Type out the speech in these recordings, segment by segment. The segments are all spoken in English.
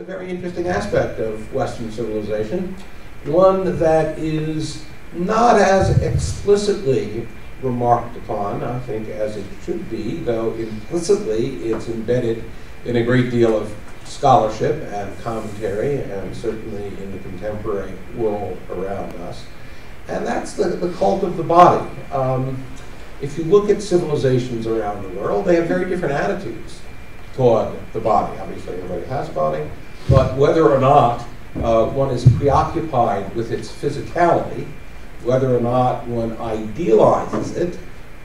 a very interesting aspect of Western civilization, one that is not as explicitly remarked upon, I think, as it should be, though implicitly it's embedded in a great deal of scholarship and commentary, and certainly in the contemporary world around us. And that's the, the cult of the body. Um, if you look at civilizations around the world, they have very different attitudes toward the body. Obviously, everybody has a body, but whether or not uh, one is preoccupied with its physicality, whether or not one idealizes it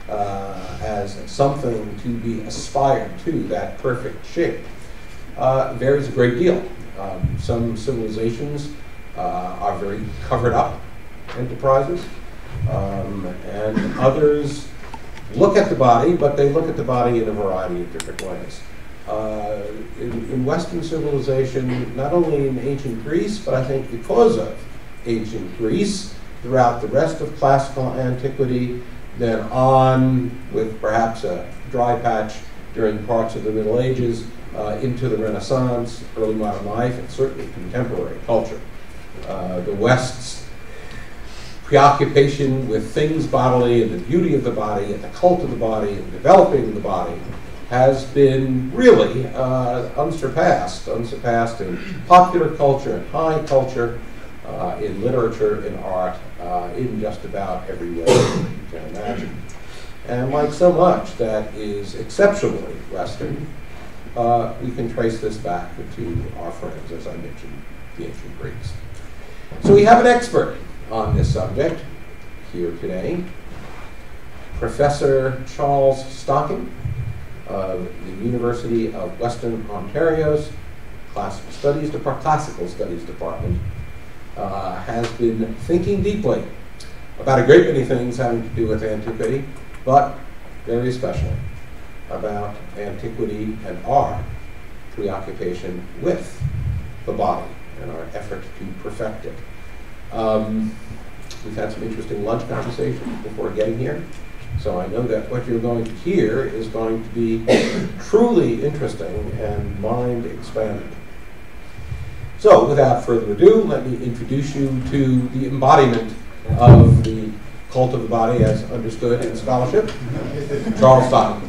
uh, as something to be aspired to, that perfect shape, uh, varies a great deal. Um, some civilizations uh, are very covered up enterprises, um, and others look at the body, but they look at the body in a variety of different ways. Uh, in, in, Western civilization, not only in ancient Greece, but I think because of ancient Greece, throughout the rest of classical antiquity, then on with perhaps a dry patch during parts of the Middle Ages, uh, into the Renaissance, early modern life, and certainly contemporary culture. Uh, the West's preoccupation with things bodily and the beauty of the body and the cult of the body and developing the body has been really uh, unsurpassed, unsurpassed in popular culture and high culture, uh, in literature, in art, uh, in just about every way you can imagine. And like so much that is exceptionally Western, uh, we can trace this back to our friends, as I mentioned, the ancient Greeks. So we have an expert on this subject here today, Professor Charles Stocking of the University of Western Ontario's Classical Studies, Classical Studies Department, uh, has been thinking deeply about a great many things having to do with antiquity, but very especially about antiquity and our preoccupation with the body and our effort to perfect it. Um, we've had some interesting lunch conversations before getting here. So I know that what you're going to hear is going to be truly interesting and mind expanding. So without further ado, let me introduce you to the embodiment of the cult of the body as understood in scholarship, Charles Stocking.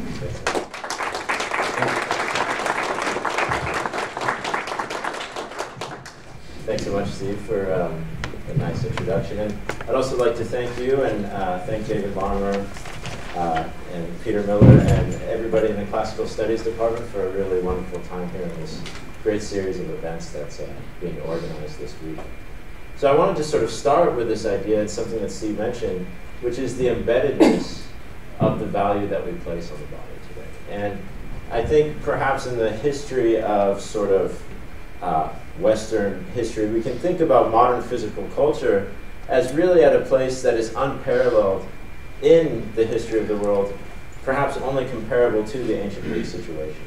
Thanks so much, Steve, for um, a nice introduction. And I'd also like to thank you and uh, thank David Lorimer uh, and Peter Miller and everybody in the Classical Studies Department for a really wonderful time here in this great series of events that's uh, being organized this week. So I wanted to sort of start with this idea, it's something that Steve mentioned, which is the embeddedness of the value that we place on the body today. And I think perhaps in the history of sort of uh, Western history, we can think about modern physical culture as really at a place that is unparalleled in the history of the world, perhaps only comparable to the ancient Greek situation.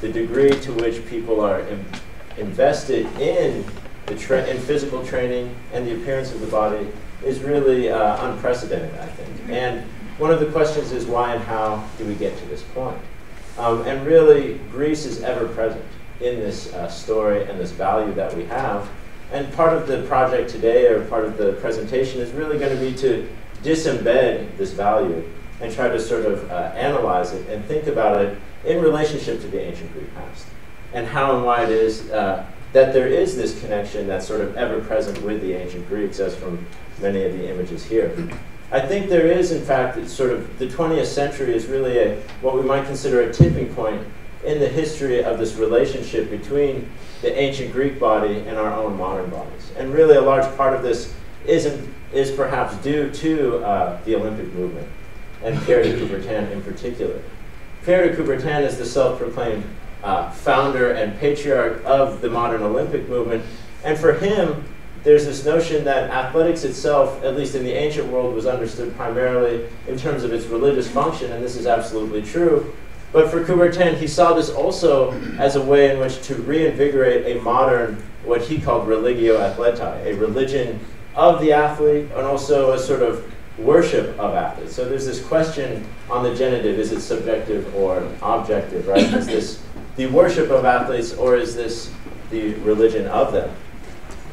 The degree to which people are invested in the in physical training and the appearance of the body is really uh, unprecedented, I think. And one of the questions is why and how do we get to this point? Um, and really, Greece is ever present in this uh, story and this value that we have. And part of the project today, or part of the presentation, is really going to be to disembed this value and try to sort of uh, analyze it and think about it in relationship to the ancient Greek past and how and why it is uh, that there is this connection that's sort of ever present with the ancient Greeks, as from many of the images here. I think there is, in fact, sort of the 20th century is really a, what we might consider a tipping point in the history of this relationship between the ancient Greek body and our own modern bodies. And really, a large part of this isn't, is perhaps due to uh, the Olympic movement and Pierre de Coubertin in particular. Pierre de Coubertin is the self proclaimed uh, founder and patriarch of the modern Olympic movement. And for him, there's this notion that athletics itself, at least in the ancient world, was understood primarily in terms of its religious function, and this is absolutely true. But for Coubertin, he saw this also as a way in which to reinvigorate a modern, what he called religio athletae, a religion of the athlete, and also a sort of worship of athletes. So there's this question on the genitive, is it subjective or objective, right? Is this the worship of athletes or is this the religion of them?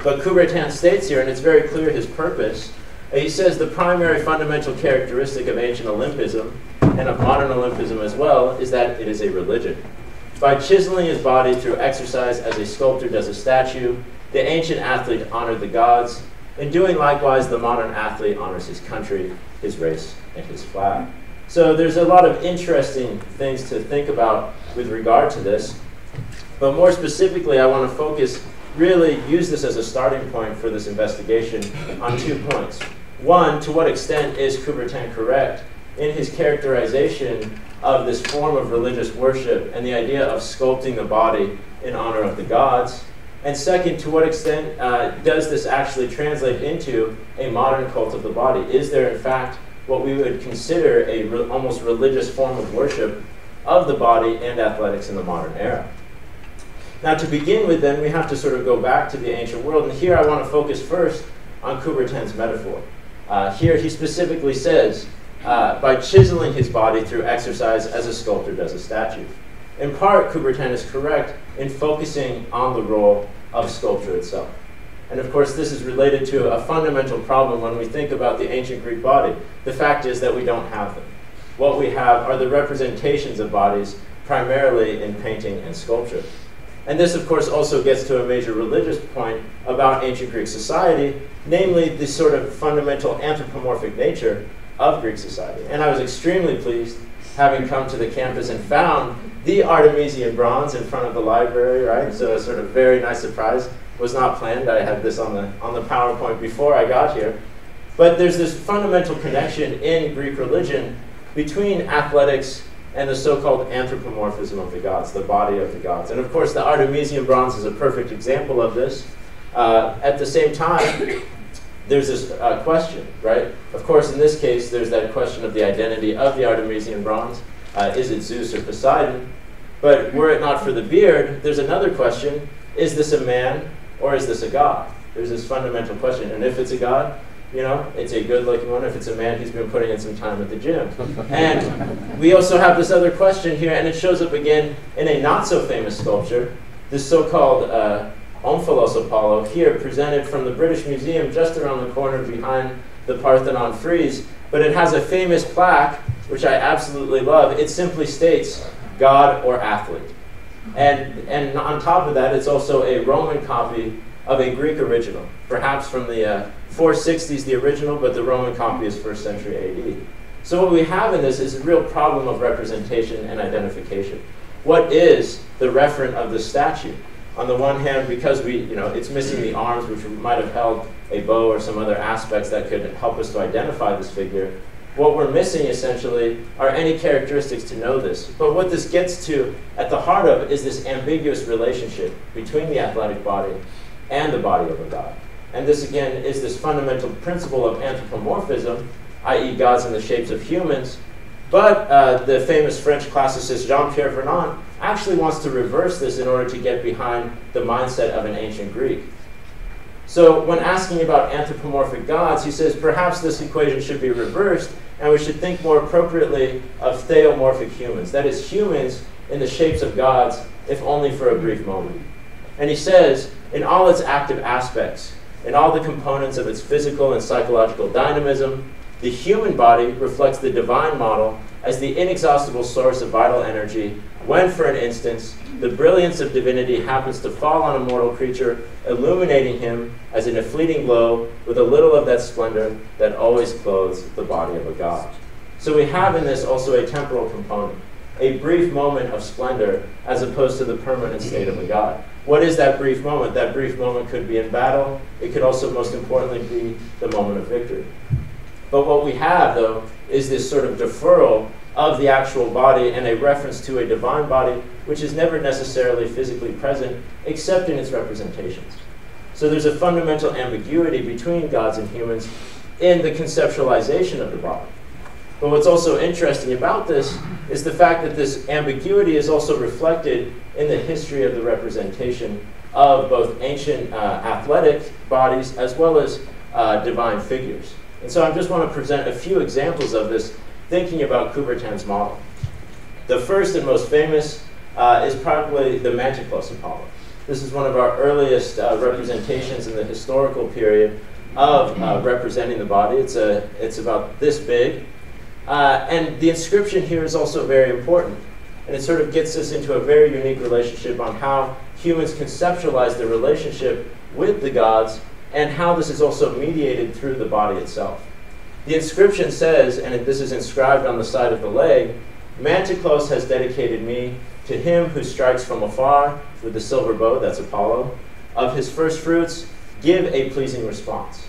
But Coubertin states here, and it's very clear his purpose, uh, he says the primary fundamental characteristic of ancient Olympism and of modern Olympism as well is that it is a religion. By chiseling his body through exercise as a sculptor does a statue, the ancient athlete honored the gods. In doing likewise, the modern athlete honors his country, his race, and his flag. So there's a lot of interesting things to think about with regard to this. But more specifically, I want to focus, really use this as a starting point for this investigation on two points. One, to what extent is Coubertin correct in his characterization of this form of religious worship and the idea of sculpting the body in honor of the gods? And second, to what extent uh, does this actually translate into a modern cult of the body? Is there, in fact, what we would consider a re almost religious form of worship of the body and athletics in the modern era? Now, to begin with, then, we have to sort of go back to the ancient world. And here I want to focus first on Coubertin's metaphor. Uh, here he specifically says, uh, by chiseling his body through exercise as a sculptor does a statue. In part, Coubertin is correct in focusing on the role of sculpture itself. And of course, this is related to a fundamental problem when we think about the ancient Greek body. The fact is that we don't have them. What we have are the representations of bodies, primarily in painting and sculpture. And this, of course, also gets to a major religious point about ancient Greek society, namely the sort of fundamental anthropomorphic nature of Greek society. And I was extremely pleased having come to the campus and found the Artemision bronze in front of the library, right? So a sort of very nice surprise. Was not planned. I had this on the on the PowerPoint before I got here. But there's this fundamental connection in Greek religion between athletics and the so-called anthropomorphism of the gods, the body of the gods. And of course, the Artemision bronze is a perfect example of this. Uh, at the same time, there's this uh, question, right? Of course, in this case, there's that question of the identity of the Artemision bronze. Uh, is it Zeus or Poseidon? But were it not for the beard, there's another question. Is this a man or is this a god? There's this fundamental question. And if it's a god, you know, it's a good looking one. If it's a man, he's been putting in some time at the gym. And we also have this other question here, and it shows up again in a not so famous sculpture, this so called uh, Omphalos Apollo, here presented from the British Museum just around the corner behind the Parthenon frieze. But it has a famous plaque, which I absolutely love. It simply states, God or athlete. And, and on top of that, it's also a Roman copy of a Greek original, perhaps from the uh, 460s, the original, but the Roman copy is first century AD. So what we have in this is a real problem of representation and identification. What is the referent of the statue? on the one hand, because we, you know, it's missing the arms, which might have held a bow or some other aspects that could help us to identify this figure. What we're missing essentially are any characteristics to know this. But what this gets to at the heart of is this ambiguous relationship between the athletic body and the body of a god. And this again is this fundamental principle of anthropomorphism, i.e., gods in the shapes of humans. But uh, the famous French classicist Jean Pierre Vernant actually wants to reverse this in order to get behind the mindset of an ancient Greek. So, when asking about anthropomorphic gods, he says perhaps this equation should be reversed and we should think more appropriately of theomorphic humans. That is, humans in the shapes of gods, if only for a brief moment. And he says, in all its active aspects, in all the components of its physical and psychological dynamism, the human body reflects the divine model as the inexhaustible source of vital energy when, for an instance, the brilliance of divinity happens to fall on a mortal creature, illuminating him as in a fleeting glow with a little of that splendor that always clothes the body of a god. So we have in this also a temporal component, a brief moment of splendor as opposed to the permanent state of a god. What is that brief moment? That brief moment could be in battle. It could also, most importantly, be the moment of victory. But what we have, though, is this sort of deferral of the actual body and a reference to a divine body, which is never necessarily physically present except in its representations. So there's a fundamental ambiguity between gods and humans in the conceptualization of the body. But what's also interesting about this is the fact that this ambiguity is also reflected in the history of the representation of both ancient uh, athletic bodies as well as uh, divine figures. And so I just want to present a few examples of this thinking about Coubertin's model. The first and most famous uh, is probably the Manticlos Apollo. This is one of our earliest uh, representations in the historical period of uh, representing the body. It's, a, it's about this big. Uh, and the inscription here is also very important. And it sort of gets us into a very unique relationship on how humans conceptualize the relationship with the gods and how this is also mediated through the body itself. The inscription says, and this is inscribed on the side of the leg, Manticlos has dedicated me to him who strikes from afar with the silver bow, that's Apollo. Of his first fruits, give a pleasing response.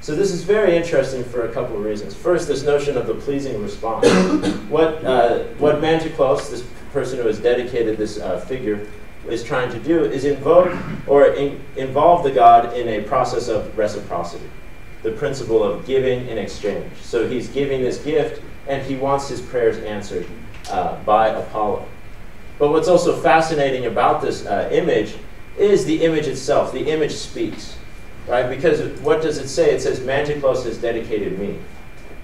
So this is very interesting for a couple of reasons. First, this notion of the pleasing response. what, uh, what Manticlos, this person who has dedicated this uh, figure, is trying to do is invoke or in, involve the god in a process of reciprocity, the principle of giving in exchange. So he's giving this gift and he wants his prayers answered uh, by Apollo. But what's also fascinating about this uh, image is the image itself. The image speaks, right? Because what does it say? It says, Manticlos has dedicated me.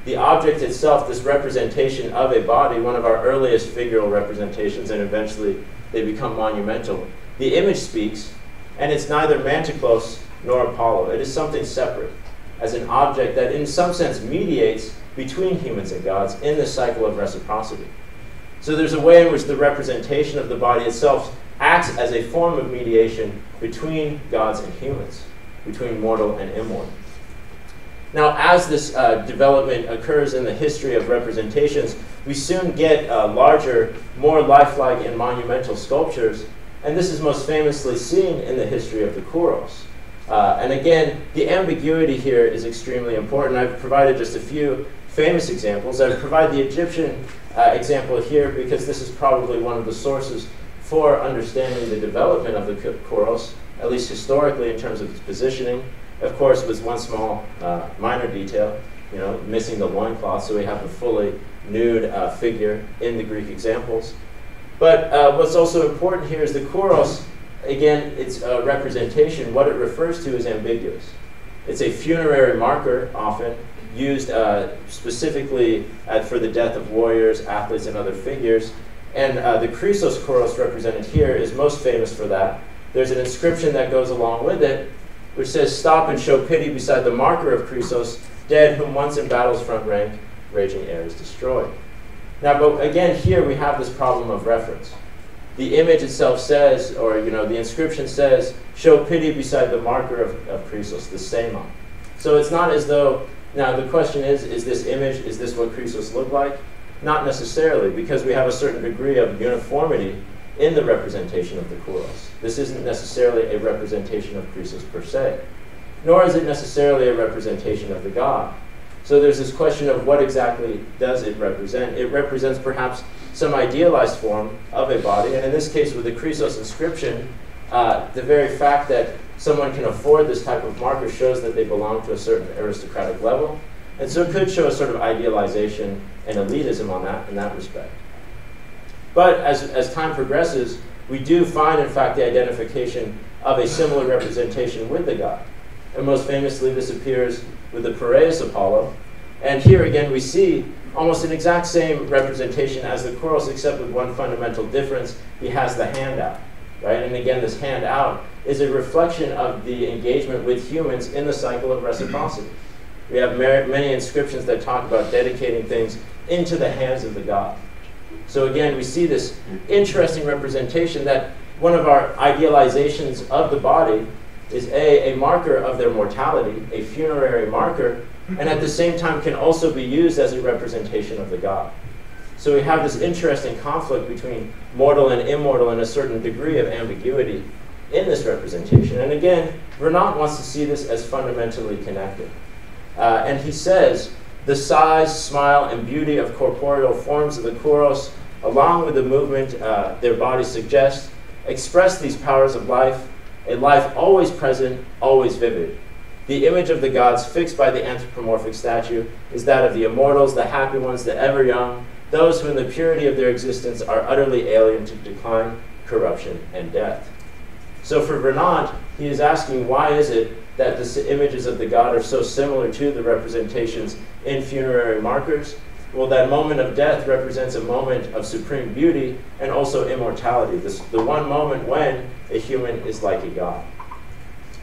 The object itself, this representation of a body, one of our earliest figural representations, and eventually they become monumental. The image speaks, and it's neither Manticlos nor Apollo. It is something separate, as an object that, in some sense, mediates between humans and gods in the cycle of reciprocity. So there's a way in which the representation of the body itself acts as a form of mediation between gods and humans, between mortal and immortal. Now, as this uh, development occurs in the history of representations, we soon get uh, larger, more lifelike and monumental sculptures, and this is most famously seen in the history of the Kouros. Uh, and again, the ambiguity here is extremely important. I've provided just a few famous examples. I provide the Egyptian uh, example here because this is probably one of the sources for understanding the development of the Kouros, at least historically in terms of its positioning. Of course, with one small uh, minor detail, you know, missing the loincloth, so we have a fully nude uh, figure in the Greek examples. But uh, what's also important here is the Kouros, again, its a representation, what it refers to is ambiguous. It's a funerary marker, often, used uh, specifically at, for the death of warriors, athletes, and other figures. And uh, the Kroisos Kouros represented here is most famous for that. There's an inscription that goes along with it, which says, Stop and show pity beside the marker of Kroisos, dead whom once in battle's front rank, raging Ares destroyed. Now, but again, here we have this problem of reference. The image itself says, or you know, the inscription says, show pity beside the marker of, of Kroisos, the Sema. So it's not as though now, the question is, is this image, is this what Kroisos looked like? Not necessarily, because we have a certain degree of uniformity in the representation of the Kouros. This isn't necessarily a representation of Kroisos per se, nor is it necessarily a representation of the god. So there's this question of what exactly does it represent? It represents perhaps some idealized form of a body, and in this case with the Kroisos inscription, uh, the very fact that someone can afford this type of marker shows that they belong to a certain aristocratic level. And so it could show a sort of idealization and elitism on that in that respect. But as, as time progresses, we do find, in fact, the identification of a similar representation with the god. And most famously, this appears with the Piraeus Apollo. And here again, we see almost an exact same representation as the Kouros, except with one fundamental difference. He has the hand out, right? And again, this hand out is a reflection of the engagement with humans in the cycle of reciprocity. We have many inscriptions that talk about dedicating things into the hands of the god. So again, we see this interesting representation that one of our idealizations of the body is A, a marker of their mortality, a funerary marker, and at the same time can also be used as a representation of the god. So we have this interesting conflict between mortal and immortal and a certain degree of ambiguity in this representation. And again, Vernant wants to see this as fundamentally connected. Uh, and he says, the size, smile, and beauty of corporeal forms of the Kouros, along with the movement uh, their bodies suggest, express these powers of life, a life always present, always vivid. The image of the gods fixed by the anthropomorphic statue is that of the immortals, the happy ones, the ever young, those who in the purity of their existence are utterly alien to decline, corruption, and death. So for Vernant, he is asking why is it that the images of the god are so similar to the representations in funerary markers? Well, that moment of death represents a moment of supreme beauty and also immortality, this, the one moment when a human is like a god.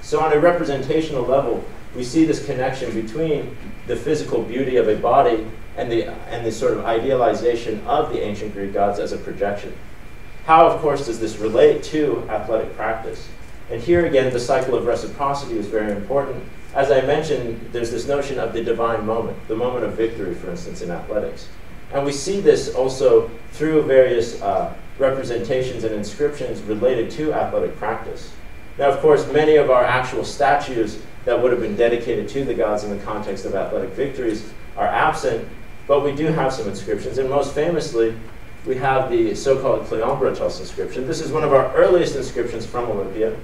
So, on a representational level, we see this connection between the physical beauty of a body and the, and the sort of idealization of the ancient Greek gods as a projection. How, of course, does this relate to athletic practice? And here again, the cycle of reciprocity is very important. As I mentioned, there's this notion of the divine moment, the moment of victory, for instance, in athletics. And we see this also through various uh, representations and inscriptions related to athletic practice. Now, of course, many of our actual statues that would have been dedicated to the gods in the context of athletic victories are absent, but we do have some inscriptions. And most famously, we have the so-called Kleombrotos inscription. This is one of our earliest inscriptions from Olympia.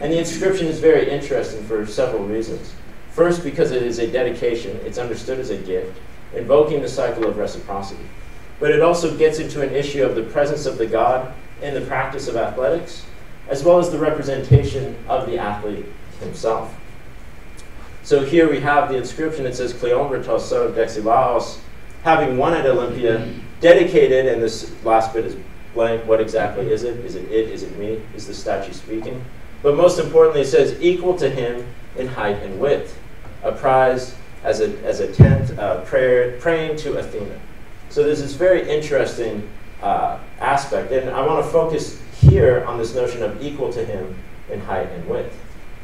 And the inscription is very interesting for several reasons. First, because it is a dedication, it's understood as a gift, invoking the cycle of reciprocity. But it also gets into an issue of the presence of the god in the practice of athletics, as well as the representation of the athlete himself. So here we have the inscription. It says, Kleombrotos, son of Dexilaos, having won at Olympia, dedicated, and this last bit is blank. What exactly is it? Is it it? Is it me? Is the statue speaking? But most importantly, it says equal to him in height and width, a prize as a, as a tenth uh, prayer, praying to Athena. So there's this very interesting uh, aspect, and I want to focus here on this notion of equal to him in height and width.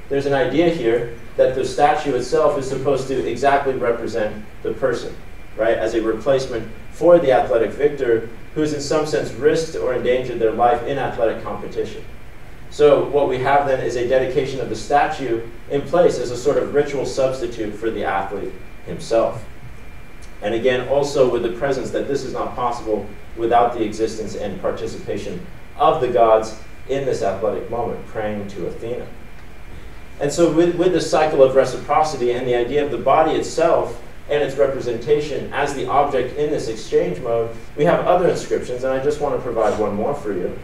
There's an idea here that the statue itself is supposed to exactly represent the person, right, as a replacement for the athletic victor who's in some sense risked or endangered their life in athletic competition. So what we have then is a dedication of the statue in place as a sort of ritual substitute for the athlete himself. And again, also with the presence that this is not possible without the existence and participation of the gods in this athletic moment, praying to Athena. And so with, with the cycle of reciprocity and the idea of the body itself and its representation as the object in this exchange mode, we have other inscriptions, and I just want to provide one more for you.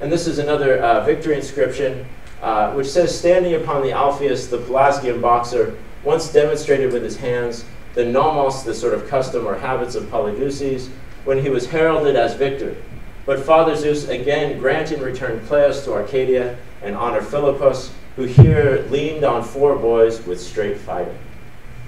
And this is another uh, victory inscription, uh, which says, Standing upon the Alpheus, the Pelasgian boxer, once demonstrated with his hands the nomos, the sort of custom or habits of Polydeuces, when he was heralded as victor. But Father Zeus again grant in return Cleos to Arcadia and honor Philippus, who here leaned on four boys with straight fighting.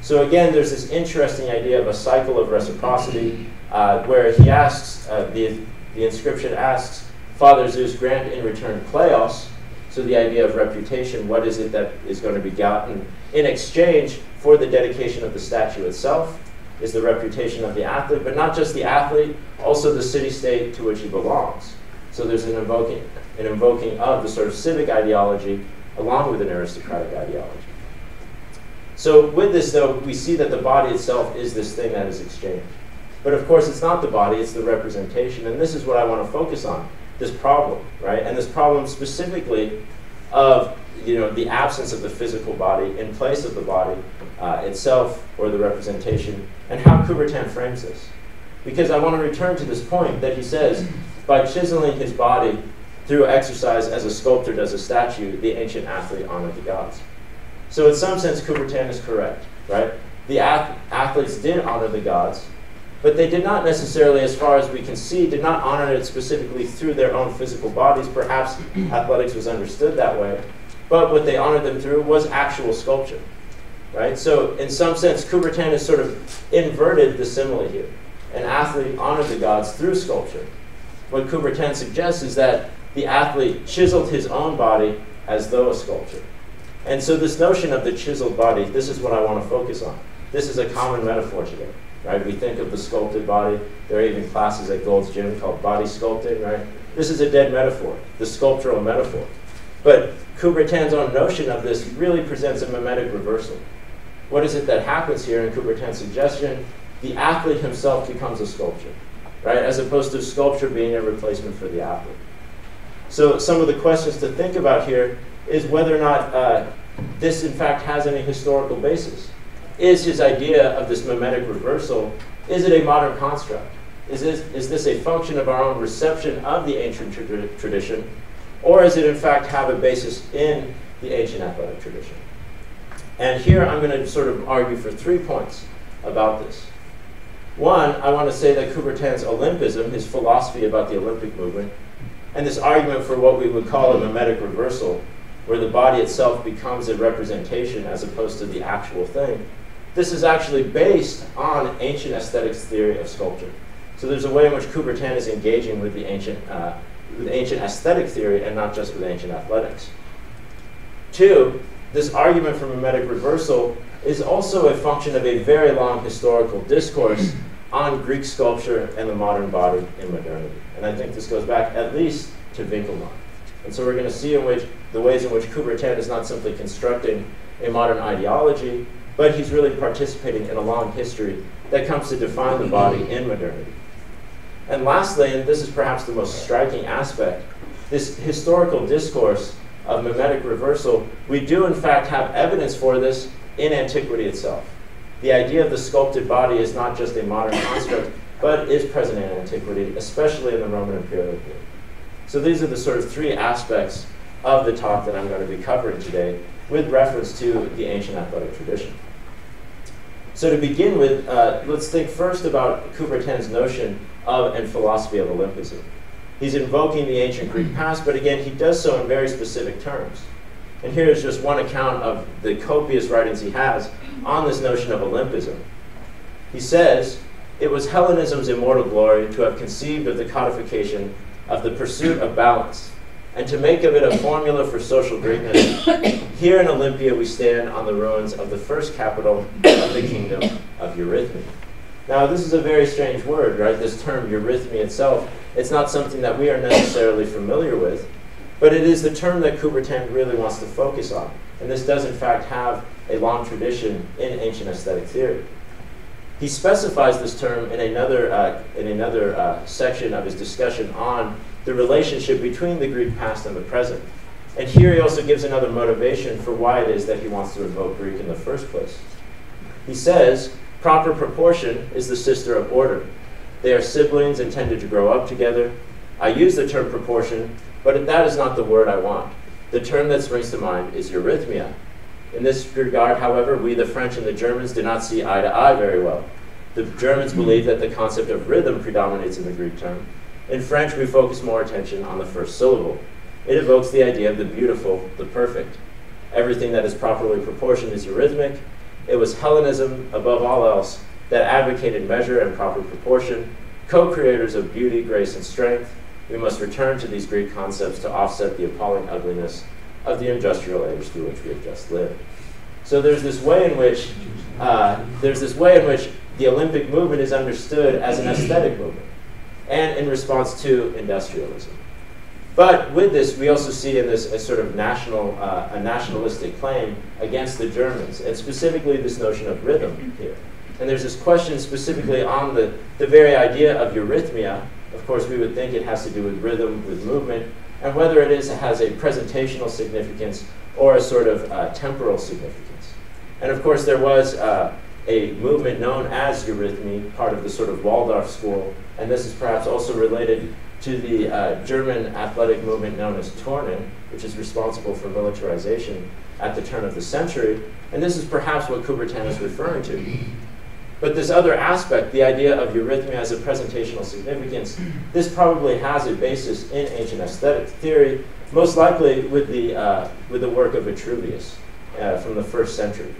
So again, there's this interesting idea of a cycle of reciprocity uh, where he asks, uh, the, the inscription asks, Father Zeus grant in return kleos, so the idea of reputation, what is it that is going to be gotten in exchange for the dedication of the statue itself, is the reputation of the athlete, but not just the athlete, also the city-state to which he belongs. So there's an invoking, an invoking of the sort of civic ideology along with an aristocratic ideology. So with this, though, we see that the body itself is this thing that is exchanged. But of course, it's not the body, it's the representation. And this is what I want to focus on, this problem, right? And this problem specifically of you know, the absence of the physical body in place of the body uh, itself or the representation, and how Coubertin frames this. Because I want to return to this point that he says, by chiseling his body through exercise as a sculptor does a statue, the ancient athlete honored the gods. So in some sense, Coubertin is correct, right? The ath athletes did honor the gods, but they did not necessarily, as far as we can see, did not honor it specifically through their own physical bodies. Perhaps athletics was understood that way. But what they honored them through was actual sculpture, right? So in some sense, Coubertin has sort of inverted the simile here. An athlete honored the gods through sculpture. What Coubertin suggests is that the athlete chiseled his own body as though a sculpture. And so this notion of the chiseled body, this is what I want to focus on. This is a common metaphor today, right? We think of the sculpted body. There are even classes at Gold's Gym called body sculpting, right? This is a dead metaphor, the sculptural metaphor. But Coubertin's own notion of this really presents a mimetic reversal. What is it that happens here in Coubertin's suggestion? The athlete himself becomes a sculpture, right? As opposed to sculpture being a replacement for the athlete. So some of the questions to think about here is whether or not uh, this, in fact, has any historical basis. Is his idea of this mimetic reversal, is it a modern construct? Is this, is this a function of our own reception of the ancient tra tradition, or does it, in fact, have a basis in the ancient athletic tradition? And here I'm going to sort of argue for three points about this. One, I want to say that Coubertin's Olympism, his philosophy about the Olympic movement, and this argument for what we would call a mimetic reversal, where the body itself becomes a representation as opposed to the actual thing, this is actually based on ancient aesthetics theory of sculpture. So there's a way in which Coubertin is engaging with the ancient, uh, with ancient aesthetic theory and not just with ancient athletics. Two, this argument for mimetic reversal is also a function of a very long historical discourse on Greek sculpture and the modern body in modernity. And I think this goes back at least to Winckelmann. And so we're going to see in which the ways in which Coubertin is not simply constructing a modern ideology, but he's really participating in a long history that comes to define the body in modernity. And lastly, and this is perhaps the most striking aspect, this historical discourse of mimetic reversal, we do in fact have evidence for this in antiquity itself. The idea of the sculpted body is not just a modern construct, but is present in antiquity, especially in the Roman imperial period. So these are the sort of three aspects of the talk that I'm going to be covering today with reference to the ancient athletic tradition. So to begin with, uh, let's think first about Coubertin's notion of and philosophy of Olympism. He's invoking the ancient Greek past, but again, he does so in very specific terms. And here is just one account of the copious writings he has on this notion of Olympism. He says, It was Hellenism's immortal glory to have conceived of the codification of the pursuit of balance, and to make of it a formula for social greatness. Here in Olympia, we stand on the ruins of the first capital of the kingdom of Eurythmy. Now, this is a very strange word, right? This term, eurythmy itself, it's not something that we are necessarily familiar with. But it is the term that Coubertin really wants to focus on. And this does, in fact, have a long tradition in ancient aesthetic theory. He specifies this term in another, uh, in another uh, section of his discussion on the relationship between the Greek past and the present. And here he also gives another motivation for why it is that he wants to invoke Greek in the first place. He says, proper proportion is the sister of order. They are siblings intended to grow up together. I use the term proportion but that is not the word I want. The term that springs to mind is eurythmia. In this regard, however, we, the French and the Germans, do not see eye to eye very well. The Germans believe that the concept of rhythm predominates in the Greek term. In French, we focus more attention on the first syllable. It evokes the idea of the beautiful, the perfect. Everything that is properly proportioned is eurythmic. It was Hellenism, above all else, that advocated measure and proper proportion, co creators of beauty, grace, and strength, we must return to these Greek concepts to offset the appalling ugliness of the industrial age through which we have just lived. So there's this way in which uh, there's this way in which the Olympic movement is understood as an aesthetic movement, and in response to industrialism. But with this, we also see in this a sort of national, uh, a nationalistic claim against the Germans, and specifically this notion of rhythm here. And there's this question specifically on the, the very idea of eurythmia, of course, we would think it has to do with rhythm, with movement, and whether it is has a presentational significance or a sort of uh, temporal significance. And of course, there was uh, a movement known as eurythmy, part of the sort of Waldorf school, and this is perhaps also related to the uh, German athletic movement known as Turnen, which is responsible for militarization at the turn of the century. And this is perhaps what Coubertin is referring to. But this other aspect, the idea of eurythmia as a presentational significance, this probably has a basis in ancient aesthetic theory, most likely with the, uh, with the work of Vitruvius uh, from the first century.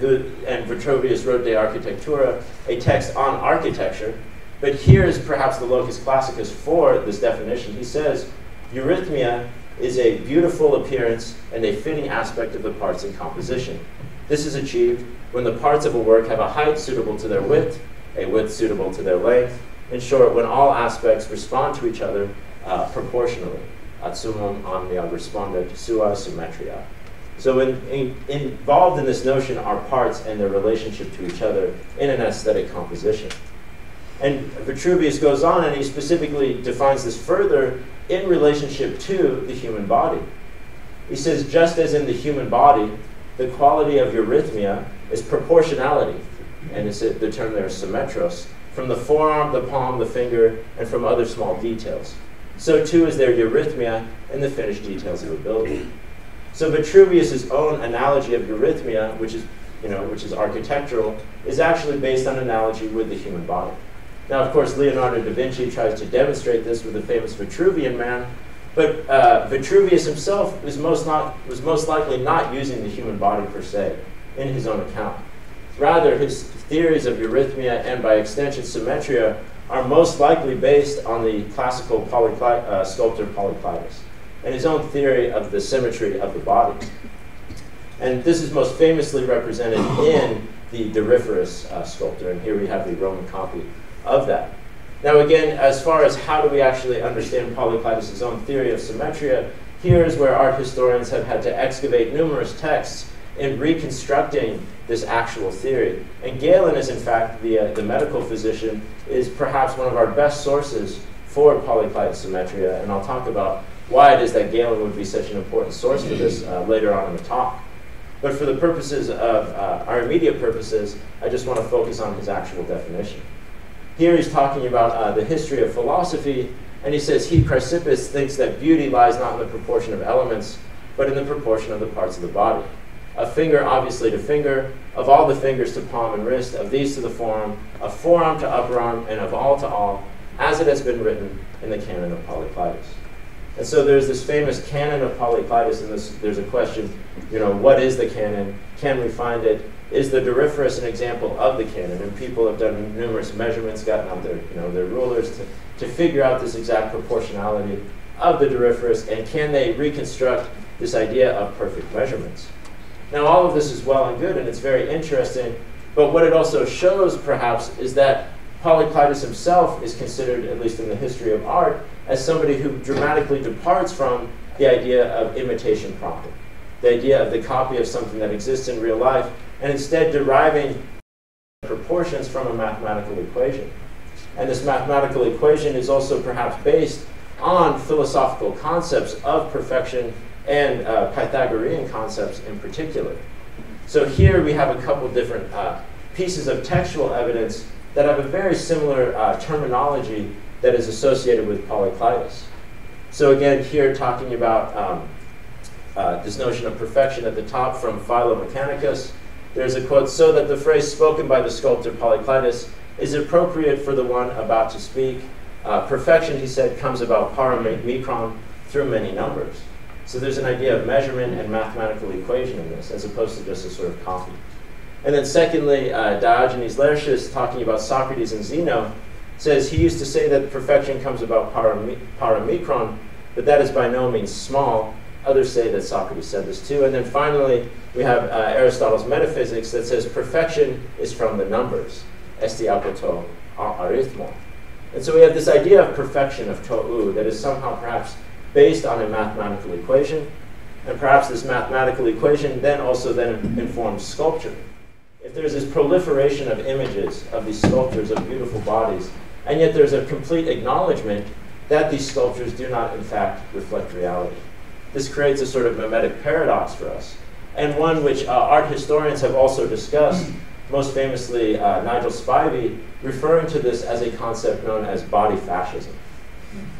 Who, and Vitruvius wrote De Architectura, a text on architecture, but here is perhaps the locus classicus for this definition. He says, eurythmia is a beautiful appearance and a fitting aspect of the parts in composition. This is achieved when the parts of a work have a height suitable to their width, a width suitable to their length, in short, when all aspects respond to each other uh, proportionally. Ad summum omnia respondet sua symmetria. So in, in, involved in this notion are parts and their relationship to each other in an aesthetic composition. And Vitruvius goes on and he specifically defines this further in relationship to the human body. He says, just as in the human body, the quality of eurythmia is proportionality, and it's the term there is symmetros, from the forearm, the palm, the finger, and from other small details. So too is there eurythmia in the finished details of a building. So Vitruvius' own analogy of eurythmia, which is you know, which is architectural, is actually based on analogy with the human body. Now, of course, Leonardo da Vinci tries to demonstrate this with the famous Vitruvian Man, but uh, Vitruvius himself was most, not, was most likely not using the human body per se in his own account. Rather, his theories of eurythmia and by extension symmetria are most likely based on the classical polycli- uh, sculptor Polyclitus and his own theory of the symmetry of the body. And this is most famously represented in the Doryphorus uh, sculpture, and here we have the Roman copy of that. Now again, as far as how do we actually understand Polyclitus' own theory of symmetria, here is where art historians have had to excavate numerous texts in reconstructing this actual theory. And Galen is in fact, the, uh, the medical physician, is perhaps one of our best sources for Polyclitus symmetria, and I'll talk about why it is that Galen would be such an important source for this uh, later on in the talk. But for the purposes of uh, our immediate purposes, I just want to focus on his actual definition. Here he's talking about uh, the history of philosophy, and he says, He, Chrysippus, thinks that beauty lies not in the proportion of elements, but in the proportion of the parts of the body. A finger, obviously, to finger, of all the fingers to palm and wrist, of these to the forearm, of forearm to upper arm, and of all to all, as it has been written in the canon of Polyclitus. And so there's this famous canon of Polyclitus, and this, there's a question, you know, what is the canon? Can we find it? Is the Doryphorus an example of the canon? And people have done numerous measurements, gotten out their, you know, their rulers to, to figure out this exact proportionality of the Doryphorus, and can they reconstruct this idea of perfect measurements? Now, all of this is well and good, and it's very interesting, but what it also shows, perhaps, is that Polyclitus himself is considered, at least in the history of art, as somebody who dramatically departs from the idea of imitation proper, the idea of the copy of something that exists in real life, and instead deriving proportions from a mathematical equation. And this mathematical equation is also perhaps based on philosophical concepts of perfection and uh, Pythagorean concepts in particular. So here we have a couple different uh, pieces of textual evidence that have a very similar uh, terminology that is associated with Polyclitus. So again, here talking about um, uh, this notion of perfection at the top from Philomechanicus, there's a quote, so that the phrase spoken by the sculptor Polyclitus is appropriate for the one about to speak. Uh, perfection, he said, comes about paramikron through many numbers. So there's an idea of measurement and mathematical equation in this, as opposed to just a sort of copy. And then secondly, uh, Diogenes Laertius, talking about Socrates and Zeno, says he used to say that perfection comes about paramikron, but that is by no means small. Others say that Socrates said this too. And then finally, we have uh, Aristotle's metaphysics that says perfection is from the numbers, esti apoto arithmo. And so we have this idea of perfection of to'u that is somehow perhaps based on a mathematical equation, and perhaps this mathematical equation then also then informs sculpture. If there's this proliferation of images of these sculptures of beautiful bodies, and yet there's a complete acknowledgement that these sculptures do not, in fact, reflect reality. This creates a sort of mimetic paradox for us, and one which uh, art historians have also discussed, most famously uh, Nigel Spivey, referring to this as a concept known as body fascism.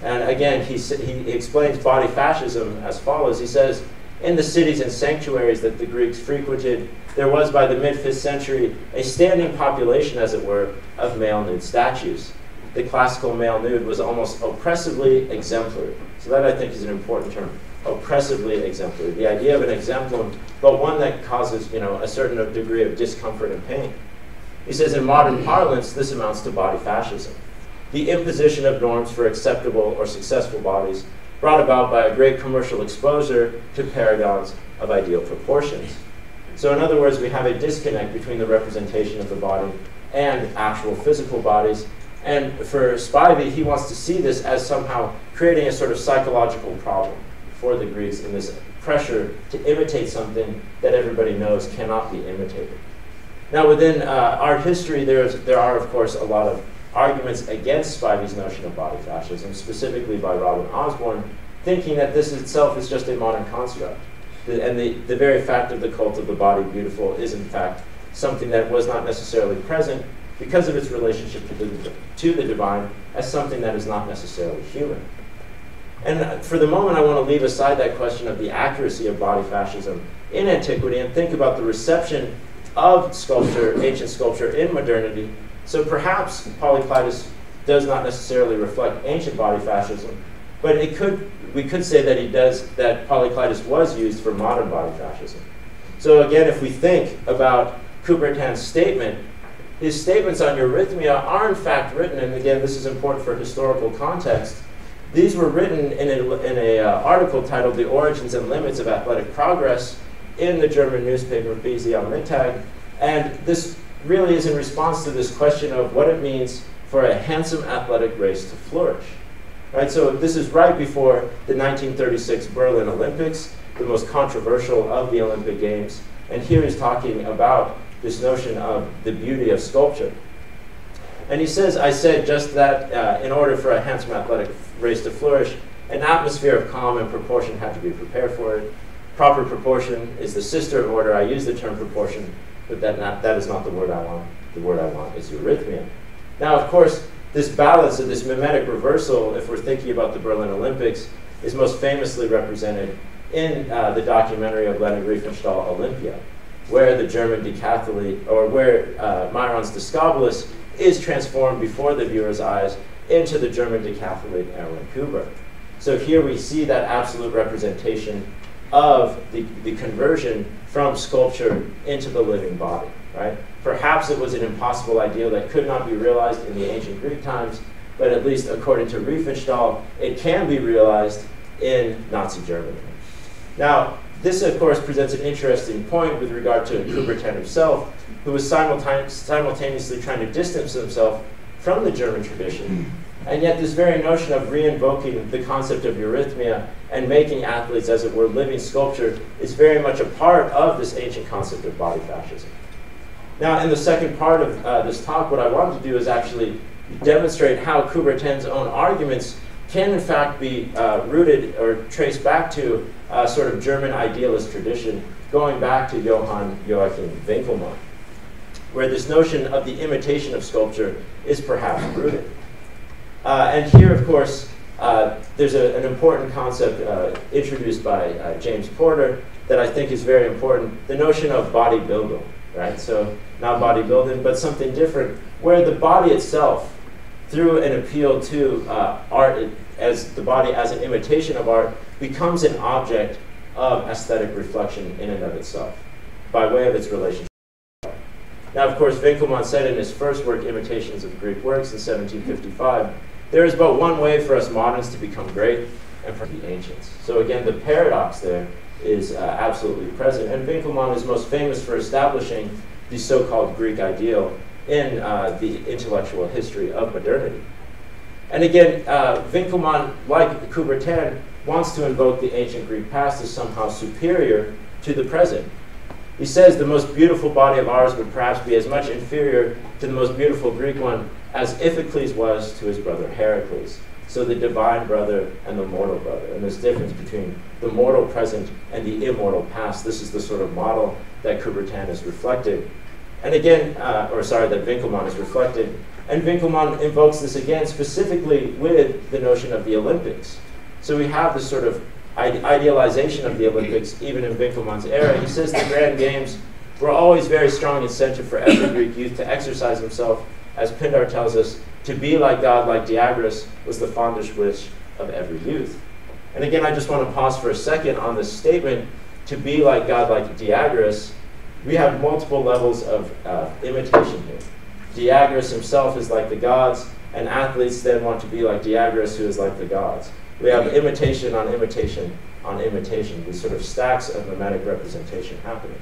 And again, he, he explains body fascism as follows. He says, in the cities and sanctuaries that the Greeks frequented, there was by the mid 5th century a standing population, as it were, of male nude statues the classical male nude was almost oppressively exemplary. So that I think is an important term, oppressively exemplary. The idea of an exemplum, but one that causes you know a certain degree of discomfort and pain. He says in modern parlance, this amounts to body fascism, the imposition of norms for acceptable or successful bodies brought about by a great commercial exposure to paragons of ideal proportions. So in other words, we have a disconnect between the representation of the body and actual physical bodies and for Spivey, he wants to see this as somehow creating a sort of psychological problem for the Greeks in this pressure to imitate something that everybody knows cannot be imitated. Now, within uh, art history, there's, there are, of course, a lot of arguments against Spivey's notion of body fascism, specifically by Robin Osborne, thinking that this itself is just a modern construct. The, and the, the very fact of the cult of the body beautiful is, in fact, something that was not necessarily present because of its relationship to the, to the divine as something that is not necessarily human. And for the moment, I want to leave aside that question of the accuracy of body fascism in antiquity and think about the reception of sculpture, ancient sculpture in modernity. So perhaps Polyclitus does not necessarily reflect ancient body fascism, but it could, we could say that he does, that Polyclitus was used for modern body fascism. So again, if we think about Coubertin's statement, his statements on eurythmia are in fact written, and again, this is important for historical context. These were written in an in a, uh, article titled The Origins and Limits of Athletic Progress in the German newspaper BZ am Mittag. And this really is in response to this question of what it means for a handsome athletic race to flourish. Right, so this is right before the 1936 Berlin Olympics, the most controversial of the Olympic Games. And here he's talking about this notion of the beauty of sculpture. And he says, I said just that uh, in order for a handsome athletic race to flourish, an atmosphere of calm and proportion had to be prepared for it. Proper proportion is the sister of order. I use the term proportion, but that, not, that is not the word I want. The word I want is eurythmia. Now, of course, this balance of this mimetic reversal, if we're thinking about the Berlin Olympics, is most famously represented in uh, the documentary of Leonard Riefenstahl, Olympia, where the German decathlete, or where uh, Myron's Discobolus is transformed before the viewer's eyes into the German decathlete Erwin Huber. So here we see that absolute representation of the, the conversion from sculpture into the living body, right? Perhaps it was an impossible ideal that could not be realized in the ancient Greek times, but at least according to Riefenstahl, it can be realized in Nazi Germany. Now, this of course presents an interesting point with regard to Coubertin himself, who was simultaneously trying to distance himself from the German tradition, and yet this very notion of reinvoking the concept of eurythmia and making athletes, as it were, living sculpture is very much a part of this ancient concept of body fascism. Now, in the second part of uh, this talk, what I wanted to do is actually demonstrate how Coubertin's own arguments can in fact be uh, rooted or traced back to a sort of German idealist tradition going back to Johann Joachim Winckelmann, where this notion of the imitation of sculpture is perhaps rooted. Uh, and here, of course, uh, there's a, an important concept uh, introduced by uh, James Porter that I think is very important, the notion of bodybuilding, right? So not bodybuilding, but something different, where the body itself, through an appeal to uh, art as the body as an imitation of art, becomes an object of aesthetic reflection in and of itself, by way of its relationship. Now, of course, Winckelmann said in his first work, Imitations of Greek Works, in 1755, there is but one way for us moderns to become great and for the ancients. So again, the paradox there is uh, absolutely present. And Winckelmann is most famous for establishing the so-called Greek ideal in uh, the intellectual history of modernity. And again, uh, Winckelmann, like Coubertin, wants to invoke the ancient Greek past as somehow superior to the present. He says the most beautiful body of ours would perhaps be as much inferior to the most beautiful Greek one as Iphicles was to his brother Heracles. So the divine brother and the mortal brother. And this difference between the mortal present and the immortal past, this is the sort of model that Coubertin is reflected. And again, uh, or sorry, that Winckelmann is reflected. And Winckelmann invokes this again specifically with the notion of the Olympics. So we have this sort of idealization of the Olympics, even in Winckelmann's era. He says the Grand Games were always very strong incentive for every Greek youth to exercise himself, as Pindar tells us, to be like God, like Diagoras, was the fondest wish of every youth. And again, I just want to pause for a second on this statement to be like God, like Diagoras. We have multiple levels of uh, imitation here. Diagoras himself is like the gods, and athletes then want to be like Diagoras, who is like the gods. We have imitation on imitation on imitation, these sort of stacks of mimetic representation happening.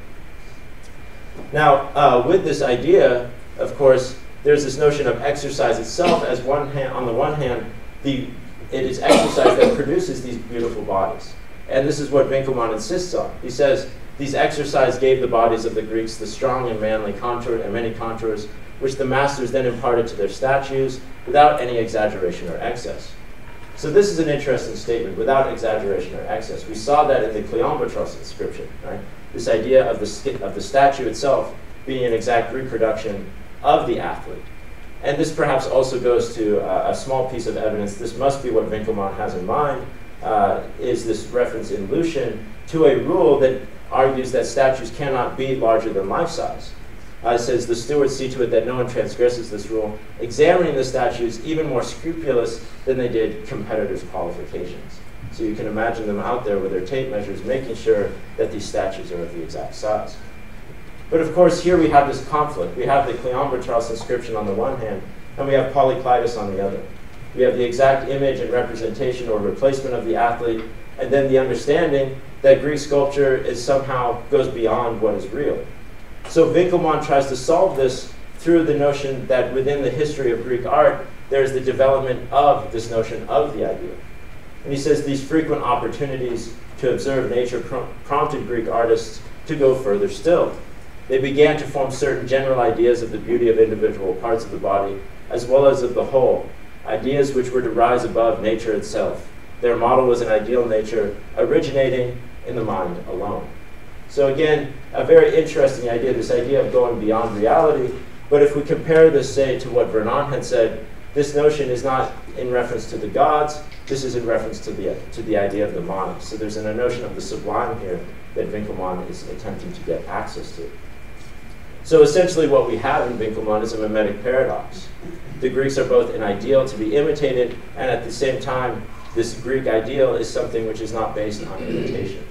Now, uh, with this idea, of course, there's this notion of exercise itself as one hand, on the one hand, the, it is exercise that produces these beautiful bodies. And this is what Winckelmann insists on. He says, these exercise gave the bodies of the Greeks the strong and manly contour and many contours, which the masters then imparted to their statues without any exaggeration or excess. So this is an interesting statement, without exaggeration or excess. We saw that in the Cleombrotos inscription, right? This idea of the, of the statue itself being an exact reproduction of the athlete. And this perhaps also goes to uh, a small piece of evidence. This must be what Winckelmann has in mind, uh, is this reference in Lucian to a rule that argues that statues cannot be larger than life size. Uh, says the stewards see to it that no one transgresses this rule, examining the statues even more scrupulous than they did competitors' qualifications. So you can imagine them out there with their tape measures, making sure that these statues are of the exact size. But of course, here we have this conflict. We have the Cleombrotos inscription on the one hand, and we have Polykleitos on the other. We have the exact image and representation or replacement of the athlete, and then the understanding that Greek sculpture is somehow goes beyond what is real. So Winckelmann tries to solve this through the notion that within the history of Greek art, there's the development of this notion of the ideal. And he says these frequent opportunities to observe nature prompted Greek artists to go further still. They began to form certain general ideas of the beauty of individual parts of the body, as well as of the whole, ideas which were to rise above nature itself. Their model was an ideal nature originating in the mind alone. So again, a very interesting idea, this idea of going beyond reality. But if we compare this, say, to what Vernant had said, this notion is not in reference to the gods, this is in reference to the, to the idea of the monos. So there's a notion of the sublime here that Winckelmann is attempting to get access to. So essentially what we have in Winckelmann is a mimetic paradox. The Greeks are both an ideal to be imitated, and at the same time, this Greek ideal is something which is not based on imitation.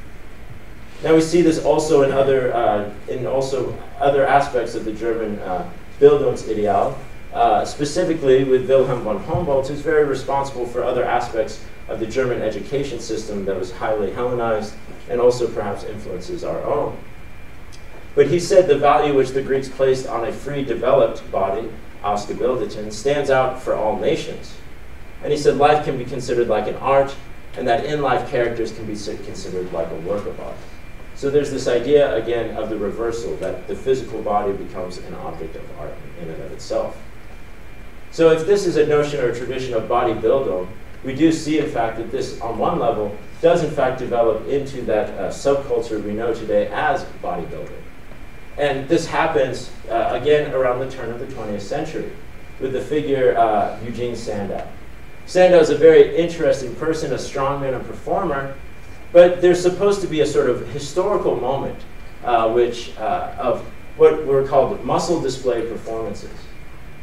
Now we see this also in other, uh, in also other aspects of the German uh, Bildungsideal, uh, specifically with Wilhelm von Humboldt, who's very responsible for other aspects of the German education system that was highly Hellenized and also perhaps influences our own. But he said the value which the Greeks placed on a free, developed body, ausgebildetin, stands out for all nations. And he said life can be considered like an art, and that in life characters can be considered like a work of art. So there's this idea, again, of the reversal, that the physical body becomes an object of art in and of itself. So if this is a notion or a tradition of bodybuilding, we do see, in fact, that this, on one level, does in fact develop into that uh, subculture we know today as bodybuilding. And this happens, uh, again, around the turn of the 20th century with the figure uh, Eugene Sandow. Sandow is a very interesting person, a strongman a performer, but there's supposed to be a sort of historical moment uh, which, uh, of what were called muscle display performances.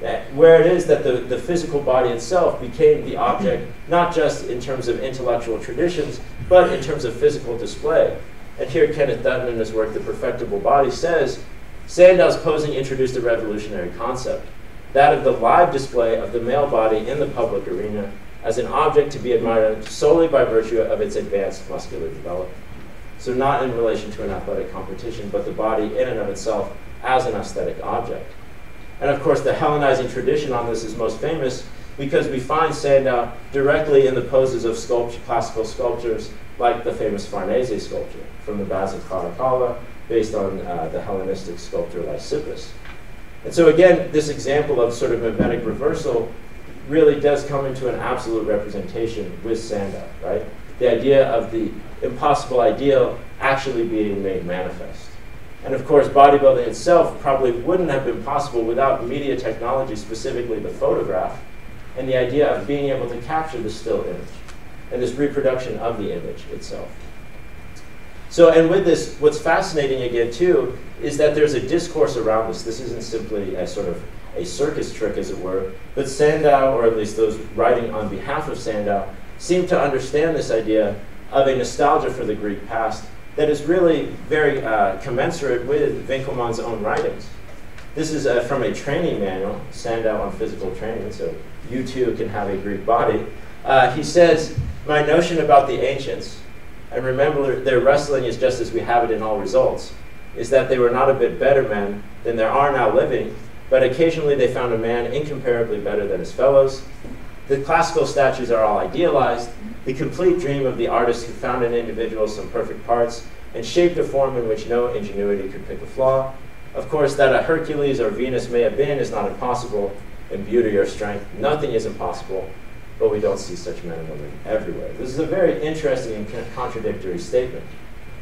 That, where it is that the, the physical body itself became the object, not just in terms of intellectual traditions, but in terms of physical display. And here Kenneth Dutton in his work, The Perfectible Body, says, Sandow's posing introduced a revolutionary concept, that of the live display of the male body in the public arena as an object to be admired solely by virtue of its advanced muscular development. So not in relation to an athletic competition, but the body in and of itself as an aesthetic object. And of course, the Hellenizing tradition on this is most famous because we find Sandow directly in the poses of classical sculptures like the famous Farnese sculpture from the Baths of Caracalla, based on uh, the Hellenistic sculptor Lysippus. And so again, this example of sort of mimetic reversal really does come into an absolute representation with Sandow, right? The idea of the impossible ideal actually being made manifest. And of course, bodybuilding itself probably wouldn't have been possible without media technology, specifically the photograph, and the idea of being able to capture the still image and this reproduction of the image itself. So, and with this, what's fascinating again too is that there's a discourse around this. This isn't simply a sort of a circus trick, as it were, but Sandow, or at least those writing on behalf of Sandow, seem to understand this idea of a nostalgia for the Greek past that is really very uh, commensurate with Winckelmann's own writings. This is uh, from a training manual, Sandow on physical training, so you too can have a Greek body. Uh, he says, My notion about the ancients, and remember their wrestling is just as we have it in all results, is that they were not a bit better men than there are now living, but occasionally they found a man incomparably better than his fellows. The classical statues are all idealized, the complete dream of the artist who found in individual some perfect parts and shaped a form in which no ingenuity could pick a flaw. Of course, that a Hercules or Venus may have been is not impossible. In beauty or strength, nothing is impossible, but we don't see such men and women everywhere. This is a very interesting and contradictory statement.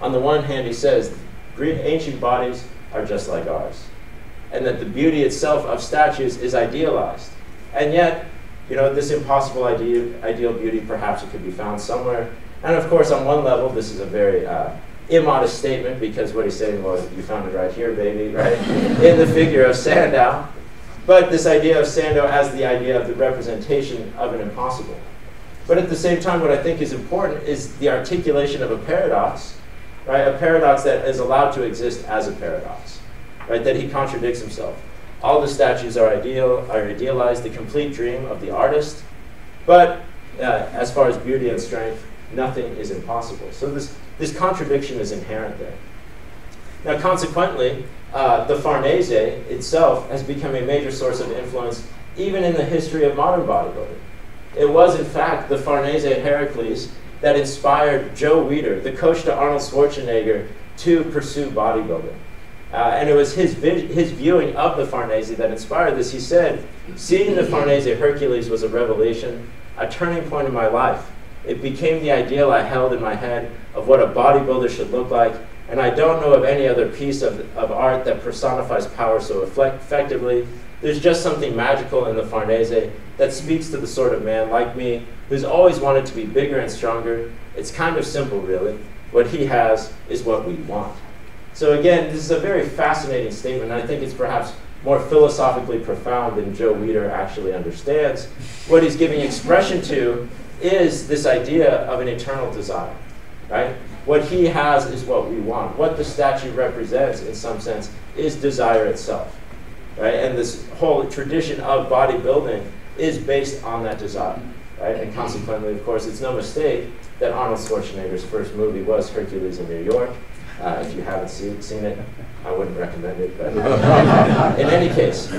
On the one hand, he says, ancient bodies are just like ours and that the beauty itself of statues is idealized. And yet, you know, this impossible ideal, ideal beauty, perhaps it could be found somewhere. And of course, on one level, this is a very uh, immodest statement because what he's saying, was, you found it right here, baby, right? In the figure of Sandow. But this idea of Sandow as the idea of the representation of an impossible. But at the same time, what I think is important is the articulation of a paradox, right? A paradox that is allowed to exist as a paradox, right? That he contradicts himself. All the statues are ideal, are idealized, the complete dream of the artist. But uh, as far as beauty and strength, nothing is impossible. So this, this contradiction is inherent there. Now, consequently, uh, the Farnese itself has become a major source of influence even in the history of modern bodybuilding. It was, in fact, the Farnese Heracles that inspired Joe Weider, the coach to Arnold Schwarzenegger, to pursue bodybuilding. Uh, and it was his, his viewing of the Farnese that inspired this. He said, Seeing the Farnese Hercules was a revelation, a turning point in my life. It became the ideal I held in my head of what a bodybuilder should look like, and I don't know of any other piece of, of art that personifies power so effectively. There's just something magical in the Farnese that speaks to the sort of man like me who's always wanted to be bigger and stronger. It's kind of simple, really. What he has is what we want. So again, this is a very fascinating statement. I think it's perhaps more philosophically profound than Joe Weider actually understands. What he's giving expression to is this idea of an eternal desire, right? What he has is what we want. What the statue represents, in some sense, is desire itself, right? And this whole tradition of bodybuilding is based on that desire, right? And consequently, of course, it's no mistake that Arnold Schwarzenegger's first movie was Hercules in New York. Uh, if you haven't see, seen it, I wouldn't recommend it. But in any case,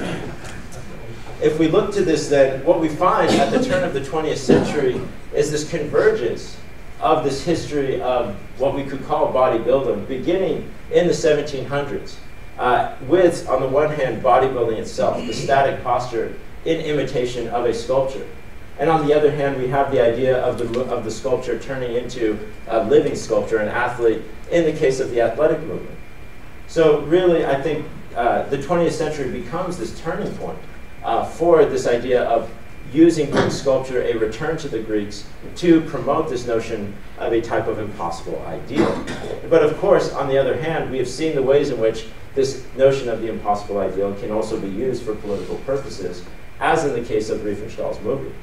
if we look to this, then what we find at the turn of the 20th century is this convergence of this history of what we could call bodybuilding, beginning in the 1700s, uh, with, on the one hand, bodybuilding itself, the static posture in imitation of a sculpture. And on the other hand, we have the idea of the, of the sculpture turning into a living sculpture, an athlete, in the case of the athletic movement. So really, I think uh, the 20th century becomes this turning point uh, for this idea of using Greek sculpture, a return to the Greeks, to promote this notion of a type of impossible ideal. But of course, on the other hand, we have seen the ways in which this notion of the impossible ideal can also be used for political purposes, as in the case of Riefenstahl's movie.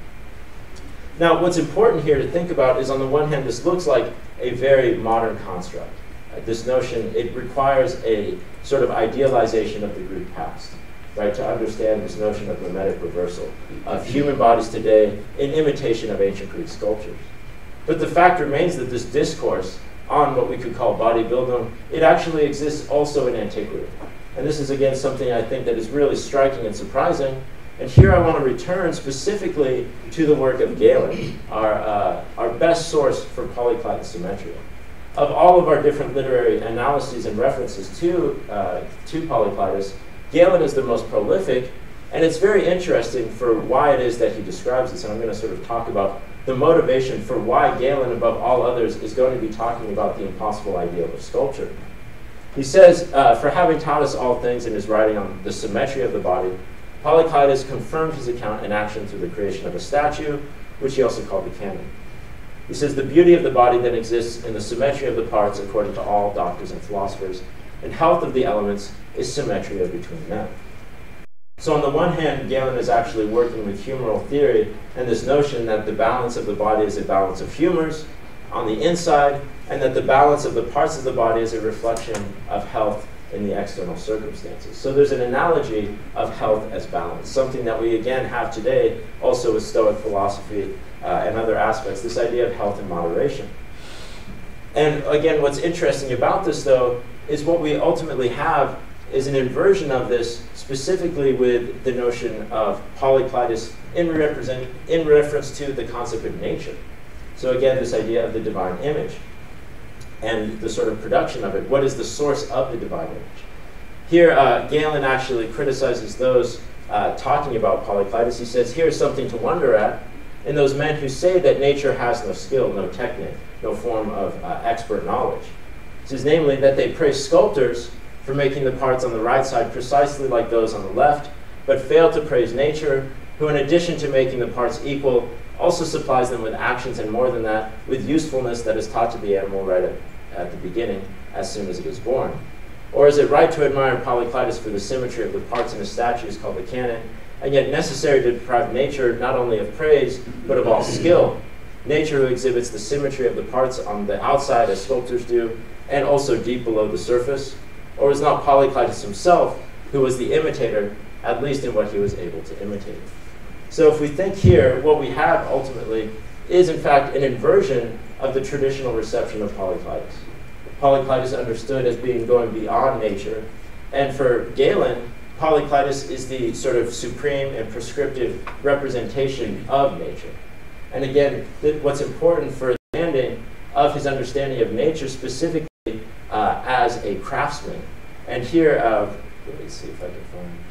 Now, what's important here to think about is on the one hand, this looks like a very modern construct. Uh, this notion, it requires a sort of idealization of the Greek past, right, to understand this notion of mimetic reversal of human bodies today in imitation of ancient Greek sculptures. But the fact remains that this discourse on what we could call bodybuilding, it actually exists also in antiquity. And this is again something I think that is really striking and surprising and here I want to return specifically to the work of Galen, our, uh, our best source for polyclide symmetry. Of all of our different literary analyses and references to, uh, to Polyclitus, Galen is the most prolific, and it's very interesting for why it is that he describes this, and I'm going to sort of talk about the motivation for why Galen, above all others, is going to be talking about the impossible ideal of sculpture. He says, uh, for having taught us all things in his writing on the symmetry of the body, Polyclitus confirmed his account in action through the creation of a statue, which he also called the canon. He says the beauty of the body then exists in the symmetry of the parts according to all doctors and philosophers, and health of the elements is symmetry between them. So on the one hand, Galen is actually working with humoral theory and this notion that the balance of the body is a balance of humors on the inside, and that the balance of the parts of the body is a reflection of health in the external circumstances. So there's an analogy of health as balance, something that we again have today also with Stoic philosophy uh, and other aspects, this idea of health and moderation. And again, what's interesting about this though is what we ultimately have is an inversion of this specifically with the notion of polyclitus in, represent, in reference to the concept of nature. So again, this idea of the divine image and the sort of production of it. What is the source of the divine image? Here, uh, Galen actually criticizes those uh, talking about Polyclitus. He says, here's something to wonder at in those men who say that nature has no skill, no technique, no form of uh, expert knowledge. He says, namely, that they praise sculptors for making the parts on the right side precisely like those on the left, but fail to praise nature, who in addition to making the parts equal, also supplies them with actions and more than that, with usefulness that is taught to the animal right at, at the beginning as soon as it is born? Or is it right to admire Polyclitus for the symmetry of the parts in a statue called the canon, and yet necessary to deprive nature not only of praise, but of all skill? Nature who exhibits the symmetry of the parts on the outside as sculptors do, and also deep below the surface? Or is not Polyclitus himself, who was the imitator, at least in what he was able to imitate? So if we think here, what we have ultimately is in fact an inversion of the traditional reception of Polyclitus. Polyclitus understood as being going beyond nature, and for Galen, Polyclitus is the sort of supreme and prescriptive representation of nature. And again, what's important for understanding of his understanding of nature specifically uh, as a craftsman. And here, uh, let me see if I can find.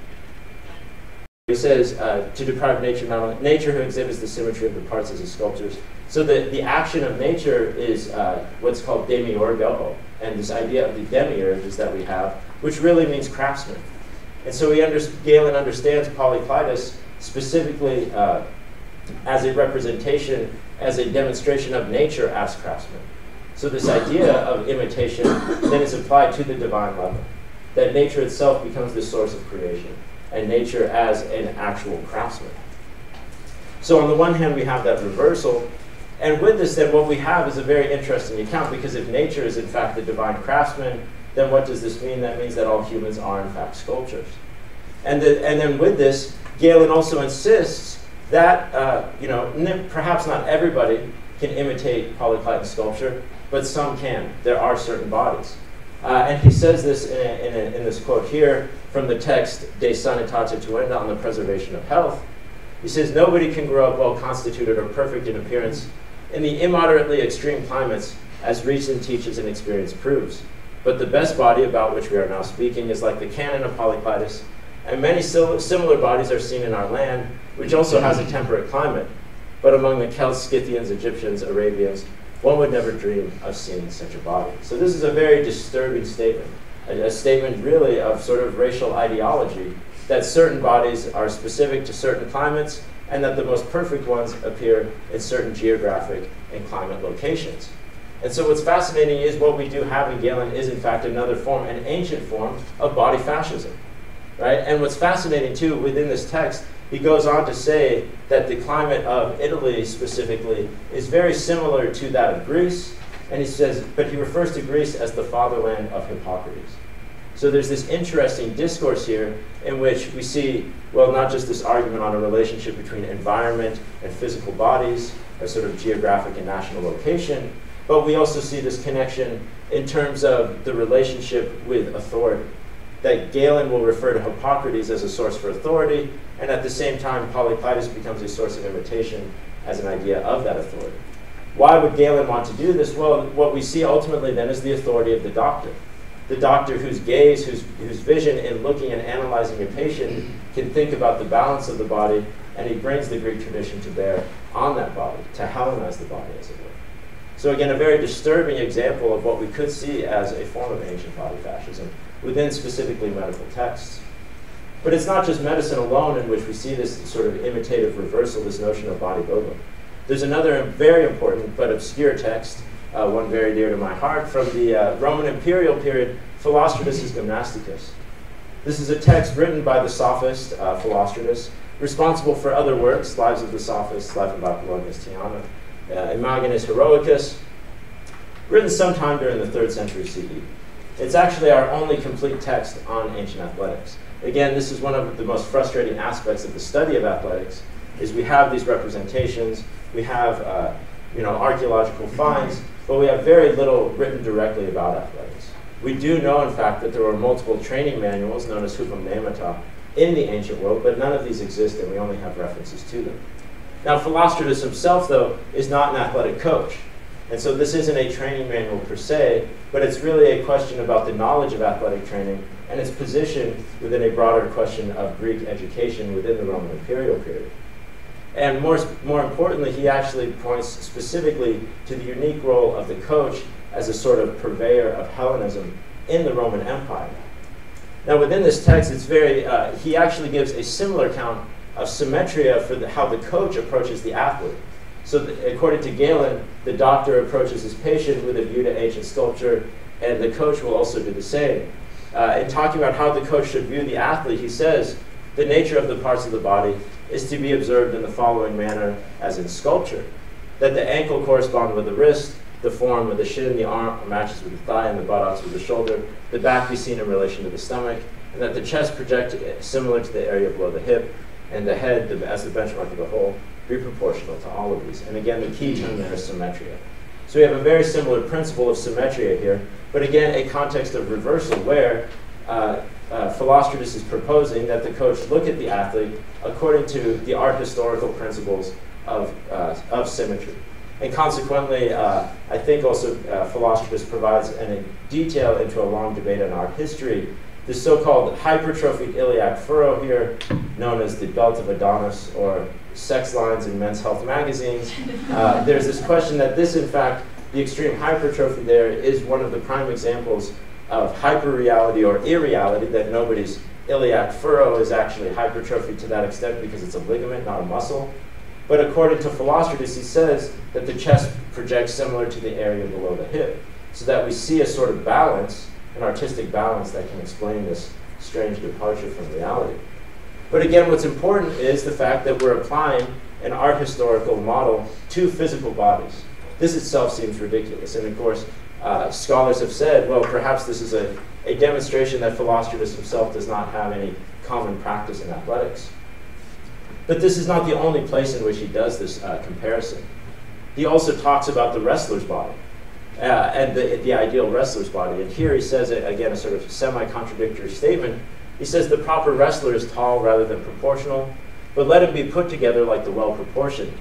He says, uh, to deprive nature not only nature who exhibits the symmetry of the parts as a sculptor's. So the, the action of nature is uh, what's called demiurgo, and this idea of the demiurge that we have, which really means craftsman. And so we under, Galen understands Polyclitus specifically uh, as a representation, as a demonstration of nature as craftsman. So this idea of imitation then is applied to the divine level, that nature itself becomes the source of creation and nature as an actual craftsman. So on the one hand, we have that reversal. And with this, then, what we have is a very interesting account because if nature is in fact the divine craftsman, then what does this mean? That means that all humans are in fact sculptures. And, the, and then with this, Galen also insists that, uh, you know, perhaps not everybody can imitate Polyclitus sculpture, but some can. There are certain bodies. Uh, and he says this in, a, in, a, in, this quote here from the text De Sanitate Tuenda on the preservation of health. He says, Nobody can grow up well constituted or perfect in appearance in the immoderately extreme climates, as reason teaches and experience proves. But the best body about which we are now speaking is like the canon of Polyclitus, and many similar bodies are seen in our land, which also has a temperate climate. But among the Celts, Scythians, Egyptians, Arabians, one would never dream of seeing such a body. So this is a very disturbing statement, a, a statement really of sort of racial ideology that certain bodies are specific to certain climates and that the most perfect ones appear in certain geographic and climate locations. And so what's fascinating is what we do have in Galen is in fact another form, an ancient form of body fascism. Right? And what's fascinating too within this text he goes on to say that the climate of Italy specifically is very similar to that of Greece. And he says, but he refers to Greece as the fatherland of Hippocrates. So there's this interesting discourse here in which we see, well, not just this argument on a relationship between environment and physical bodies, a sort of geographic and national location, but we also see this connection in terms of the relationship with authority that Galen will refer to Hippocrates as a source for authority, and at the same time, Polyclitus becomes a source of imitation as an idea of that authority. Why would Galen want to do this? Well, what we see ultimately then is the authority of the doctor. The doctor whose gaze, whose, whose vision in looking and analyzing a patient can think about the balance of the body, and he brings the Greek tradition to bear on that body, to Hellenize the body, as it were. So again, a very disturbing example of what we could see as a form of ancient body fascism within specifically medical texts. But it's not just medicine alone in which we see this sort of imitative reversal, this notion of body building. There's another very important but obscure text, uh, one very dear to my heart, from the uh, Roman imperial period, Philostratus' Gymnasticus. This is a text written by the sophist uh, Philostratus, responsible for other works, Lives of the Sophists, Life of Apollonius Tiana, uh, Imagines Heroicus, written sometime during the 3rd century CE. It's actually our only complete text on ancient athletics. Again, this is one of the most frustrating aspects of the study of athletics, is we have these representations, we have uh, you know, archaeological finds, but we have very little written directly about athletics. We do know, in fact, that there were multiple training manuals known as Hupomnemata in the ancient world, but none of these exist and we only have references to them. Now, Philostratus himself, though, is not an athletic coach. And so this isn't a training manual per se, but it's really a question about the knowledge of athletic training and its position within a broader question of Greek education within the Roman imperial period. And more, more importantly, he actually points specifically to the unique role of the coach as a sort of purveyor of Hellenism in the Roman Empire. Now, within this text, it's very, uh, he actually gives a similar account of symmetria for the, how the coach approaches the athlete. So according to Galen, the doctor approaches his patient with a view to ancient sculpture, and the coach will also do the same. Uh, in talking about how the coach should view the athlete, he says, the nature of the parts of the body is to be observed in the following manner as in sculpture. That the ankle corresponds with the wrist, the form with the shin, the arm matches with the thigh, and the buttocks with the shoulder, the back be seen in relation to the stomach, and that the chest project similar to the area below the hip, and the head, as the benchmark of the whole, be proportional to all of these. And again, the key term there is symmetria. So we have a very similar principle of symmetria here, but again, a context of reversal where uh, uh, Philostratus is proposing that the coach look at the athlete according to the art historical principles of, uh, of symmetry. And consequently, uh, I think also uh, Philostratus provides a detail into a long debate on art history. The so-called hypertrophic iliac furrow here, known as the belt of Adonis or sex lines in men's health magazines. Uh, there's this question that this, in fact, the extreme hypertrophy there is one of the prime examples of hyperreality or irreality that nobody's iliac furrow is actually hypertrophy to that extent because it's a ligament, not a muscle. But according to Philostratus, he says that the chest projects similar to the area below the hip, so that we see a sort of balance, an artistic balance that can explain this strange departure from reality. But again, what's important is the fact that we're applying an art historical model to physical bodies. This itself seems ridiculous. And of course, uh, scholars have said, well, perhaps this is a, a demonstration that Philostratus himself does not have any common practice in athletics. But this is not the only place in which he does this uh, comparison. He also talks about the wrestler's body uh, and the, the ideal wrestler's body. And here he says, again, a sort of semi contradictory statement. He says the proper wrestler is tall rather than proportional, but let him be put together like the well proportioned,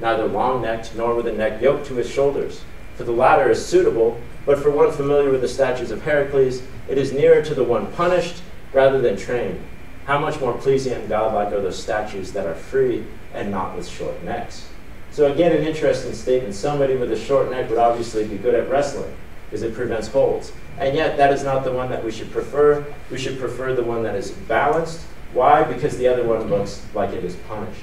neither long necked nor with a neck yoked to his shoulders. For the latter is suitable, but for one familiar with the statues of Heracles, it is nearer to the one punished rather than trained. How much more pleasing and godlike are those statues that are free and not with short necks? So again, an interesting statement. Somebody with a short neck would obviously be good at wrestling because it prevents holds. And yet, that is not the one that we should prefer. We should prefer the one that is balanced. Why? Because the other one looks like it is punished.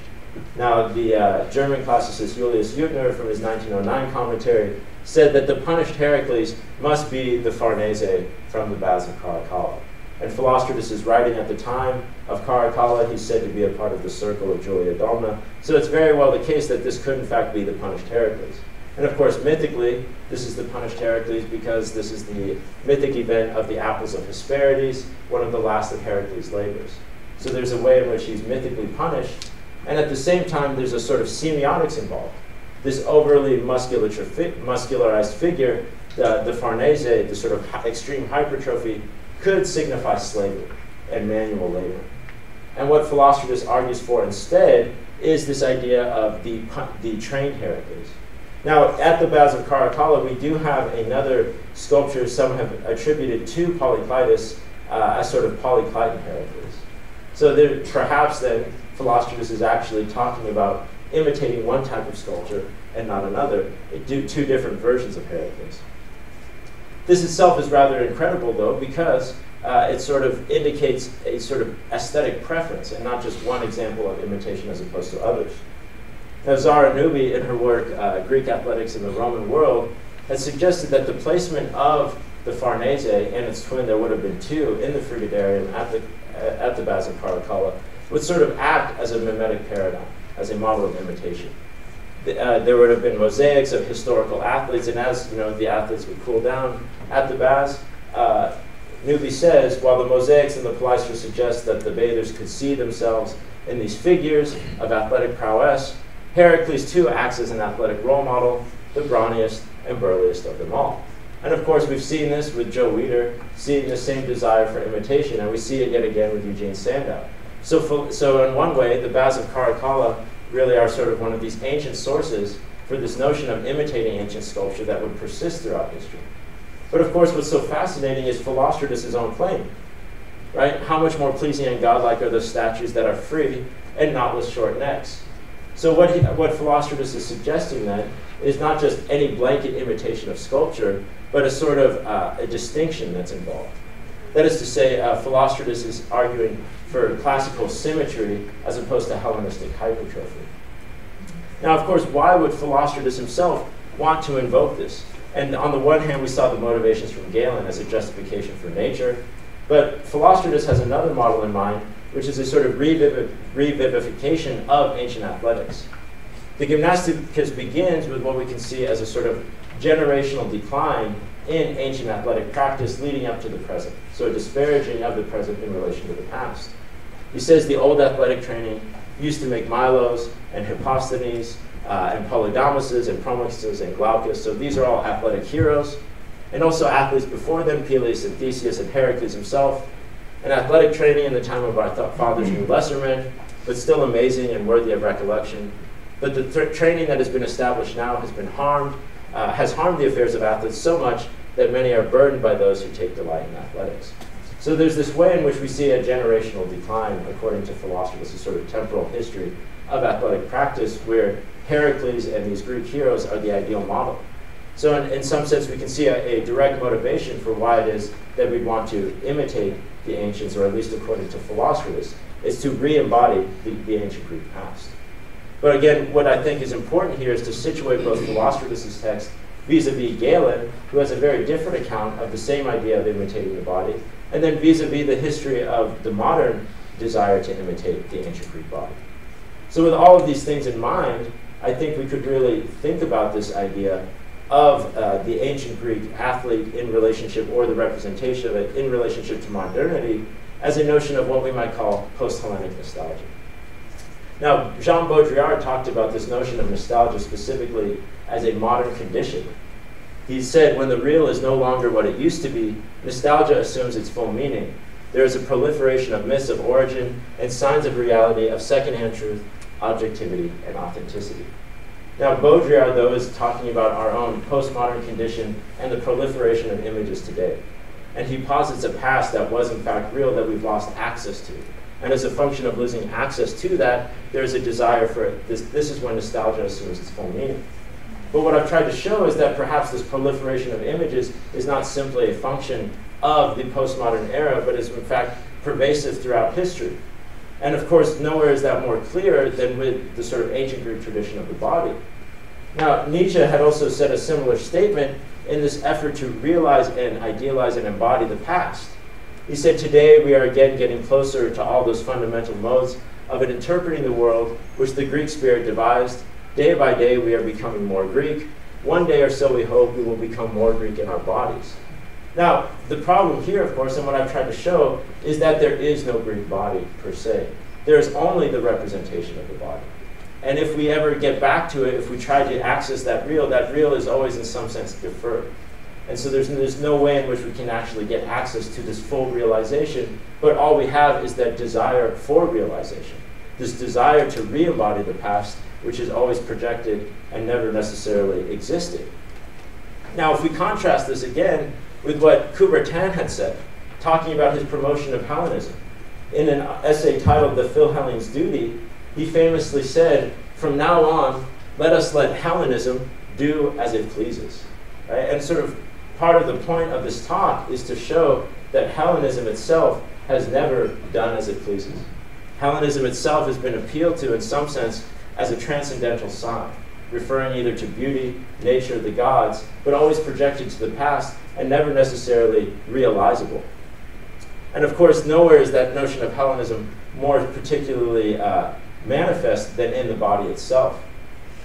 Now, the uh, German classicist Julius Jüthner, from his 1909 commentary, said that the punished Heracles must be the Farnese from the Baths of Caracalla. And Philostratus is writing at the time of Caracalla. He's said to be a part of the circle of Julia Domna. So it's very well the case that this could, in fact, be the punished Heracles. And of course, mythically, this is the punished Heracles because this is the mythic event of the Apples of Hesperides, one of the last of Heracles' labors. So there's a way in which he's mythically punished, and at the same time, there's a sort of semiotics involved. This overly muscularized figure, the, the Farnese, the sort of extreme hypertrophy, could signify slavery and manual labor. And what Philostratus argues for instead is this idea of the, the trained Heracles. Now, at the Baths of Caracalla, we do have another sculpture some have attributed to Polykleitos uh, as sort of Polykleiton Heracles. So there, perhaps then Philostratus is actually talking about imitating one type of sculpture and not another, it do two different versions of Heracles. This itself is rather incredible, though, because uh, it sort of indicates a sort of aesthetic preference and not just one example of imitation as opposed to others. Now, Zahra Newby, in her work, uh, Greek Athletics in the Roman World, has suggested that the placement of the Farnese and its twin, there would have been two, in the Frigidarium at the, uh, at the Baths of Caracalla, would sort of act as a mimetic paradigm, as a model of imitation uh, there would have been mosaics of historical athletes, and as you know, the athletes would cool down at the baths. Uh, Newby says, while the mosaics and the palaestra suggest that the bathers could see themselves in these figures of athletic prowess, Heracles too acts as an athletic role model, the brawniest and burliest of them all. And of course, we've seen this with Joe Weider, seeing the same desire for imitation, and we see it yet again with Eugene Sandow. So, so in one way, the Baths of Caracalla really are sort of one of these ancient sources for this notion of imitating ancient sculpture that would persist throughout history. But of course, what's so fascinating is Philostratus' own claim, right? How much more pleasing and godlike are those statues that are free and not with short necks? So what, he, what Philostratus is suggesting then is not just any blanket imitation of sculpture, but a sort of uh, a distinction that's involved. That is to say, uh, Philostratus is arguing for classical symmetry as opposed to Hellenistic hypertrophy. Now, of course, why would Philostratus himself want to invoke this? And on the one hand, we saw the motivations from Galen as a justification for nature, but Philostratus has another model in mind, which is a sort of reviv revivification of ancient athletics. The Gymnasticus begins with what we can see as a sort of generational decline in ancient athletic practice leading up to the present. So a disparaging of the present in relation to the past. He says the old athletic training used to make Milos and Hipposthenes uh, and Polydamas and Promachus and Glaucus. So these are all athletic heroes. And also athletes before them, Peleus and Theseus and Heracles himself. And athletic training in the time of our fathers knew lesser men, but still amazing and worthy of recollection. But the th training that has been established now has been harmed, uh, has harmed the affairs of athletes so much that many are burdened by those who take delight in athletics. So there's this way in which we see a generational decline, according to Philostratus, a sort of temporal history of athletic practice, where Heracles and these Greek heroes are the ideal model. So in, in some sense, we can see a, a, direct motivation for why it is that we'd want to imitate the ancients, or at least according to Philostratus, is to re-embody the, the ancient Greek past. But again, what I think is important here is to situate both Philostratus' text vis-a-vis -vis Galen, who has a very different account of the same idea of imitating the body, and then vis-a-vis -vis the history of the modern desire to imitate the ancient Greek body. So with all of these things in mind, I think we could really think about this idea of uh, the ancient Greek athlete in relationship, or the representation of it in relationship to modernity, as a notion of what we might call post-Hellenic nostalgia. Now, Jean Baudrillard talked about this notion of nostalgia specifically as a modern condition. He said, when the real is no longer what it used to be, nostalgia assumes its full meaning. There is a proliferation of myths of origin and signs of reality, of secondhand truth, objectivity, and authenticity. Now, Baudrillard, though, is talking about our own postmodern condition and the proliferation of images today. And he posits a past that was, in fact, real that we've lost access to. And as a function of losing access to that, there's a desire for it. This, this is when nostalgia assumes its full meaning. But what I've tried to show is that perhaps this proliferation of images is not simply a function of the postmodern era, but is in fact pervasive throughout history. And of course, nowhere is that more clear than with the sort of ancient Greek tradition of the body. Now, Nietzsche had also said a similar statement in this effort to realize and idealize and embody the past. He said, Today we are again getting closer to all those fundamental modes of interpreting the world which the Greek spirit devised. Day by day we are becoming more Greek. One day or so we hope we will become more Greek in our bodies. Now, the problem here, of course, and what I've tried to show, is that there is no Greek body per se. There is only the representation of the body. And if we ever get back to it, if we try to access that real, that real is always in some sense deferred. And so there's, there's no way in which we can actually get access to this full realization, but all we have is that desire for realization, this desire to re-embody the past, which is always projected and never necessarily existed. Now, if we contrast this again with what Coubertin had said, talking about his promotion of Hellenism, in an essay titled The Philhellene's Duty, he famously said, from now on, let us let Hellenism do as it pleases. Right? And sort of part of the point of this talk is to show that Hellenism itself has never done as it pleases. Hellenism itself has been appealed to in some sense as a transcendental sign, referring either to beauty, nature, the gods, but always projected to the past and never necessarily realizable. And of course, nowhere is that notion of Hellenism more particularly uh, manifest than in the body itself.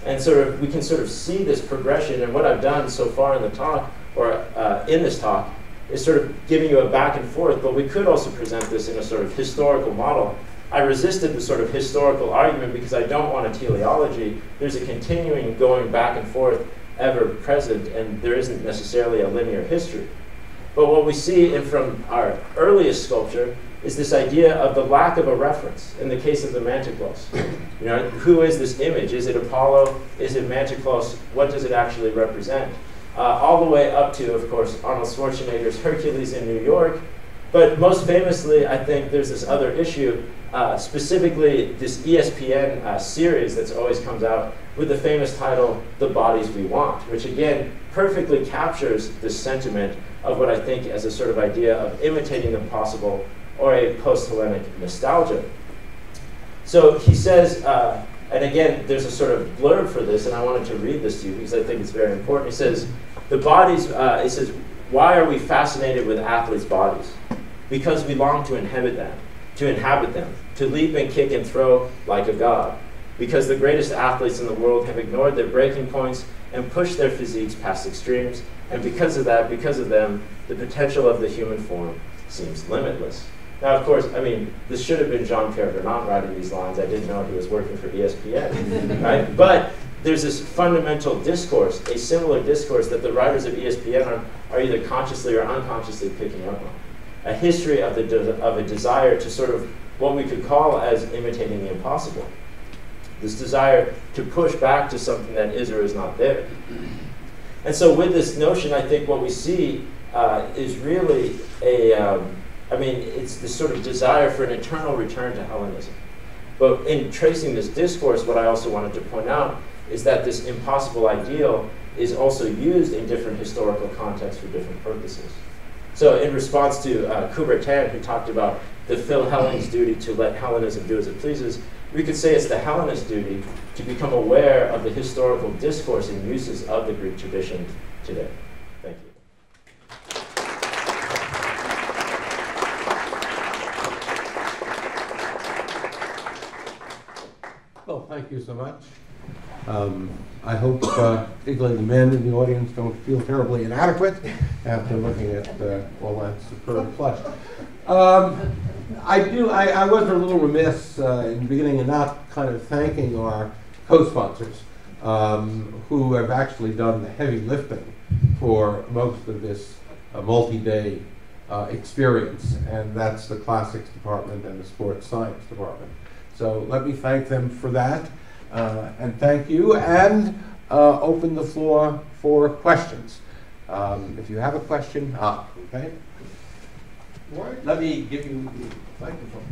And sort of, we can sort of see this progression, and what I've done so far in the talk or uh, in this talk is sort of giving you a back and forth, but we could also present this in a sort of historical model. I resisted the sort of historical argument because I don't want a teleology. There's a continuing going back and forth ever present, and there isn't necessarily a linear history. But what we see in, from our earliest sculpture is this idea of the lack of a reference in the case of the Manticlos. You know, who is this image? Is it Apollo? Is it Manticlos? What does it actually represent? uh, all the way up to, of course, Arnold Schwarzenegger's Hercules in New York. But most famously, I think there's this other issue, uh, specifically this ESPN uh, series that's always comes out with the famous title, The Bodies We Want, which again perfectly captures this sentiment of what I think as a sort of idea of imitating the possible or a post-Hellenic nostalgia. So he says, uh, and again, there's a sort of blurb for this, and I wanted to read this to you because I think it's very important. It says, the bodies, uh, it says, why are we fascinated with athletes' bodies? Because we long to inhabit them, to inhabit them, to leap and kick and throw like a god. Because the greatest athletes in the world have ignored their breaking points and pushed their physiques past extremes, and because of that, because of them, the potential of the human form seems limitless. Now, of course, I mean, this should have been Jean-Pierre Vernant writing these lines. I didn't know he was working for ESPN, right? But there's this fundamental discourse, a similar discourse that the writers of ESPN are, are either consciously or unconsciously picking up on. A history of, the of a desire to sort of what we could call as imitating the impossible. This desire to push back to something that is or is not there. And so with this notion, I think what we see uh, is really a, um, I mean, it's this sort of desire for an eternal return to Hellenism. But in tracing this discourse, what I also wanted to point out is that this impossible ideal is also used in different historical contexts for different purposes. So in response to uh, who talked about the Philhellen's duty to let Hellenism do as it pleases, we could say it's the Hellenist duty to become aware of the historical discourse and uses of the Greek tradition today. Thank you. Well, thank you so much. Um, I hope uh, particularly the men in the audience don't feel terribly inadequate after looking at uh, all that superb flesh. Um, I do. I, I, was a little remiss uh, in the beginning in not kind of thanking our co-sponsors um, who have actually done the heavy lifting for most of this uh, multi-day uh, experience, and that's the classics department and the sports science department. So let me thank them for that. Uh, and thank you, and uh, open the floor for questions. Um, if you have a question, ah, okay. What? Let me give you the microphone.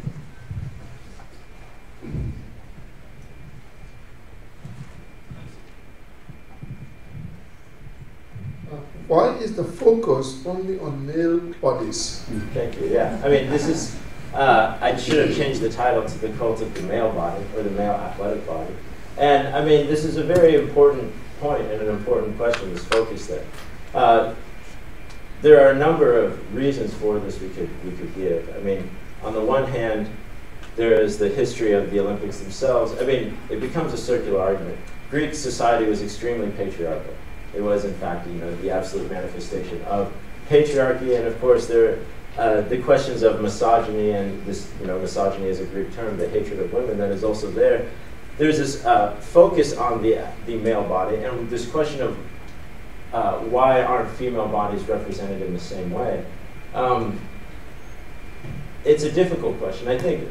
Uh, why is the focus only on male bodies? Thank you. Yeah, I mean, this is. Uh, I should have changed the title to the cult of the male body or the male athletic body. And I mean, this is a very important point and an important question, this focus there. Uh, there are a number of reasons for this we could, we could give. I mean, on the one hand, there is the history of the Olympics themselves. I mean, it becomes a circular argument. Greek society was extremely patriarchal. It was, in fact, you know, the absolute manifestation of patriarchy, and of course, there uh, the questions of misogyny and this, you know, misogyny is a Greek term, the hatred of women that is also there there's this uh, focus on the, the male body and this question of uh, why aren't female bodies represented in the same way? Um, it's a difficult question. I think,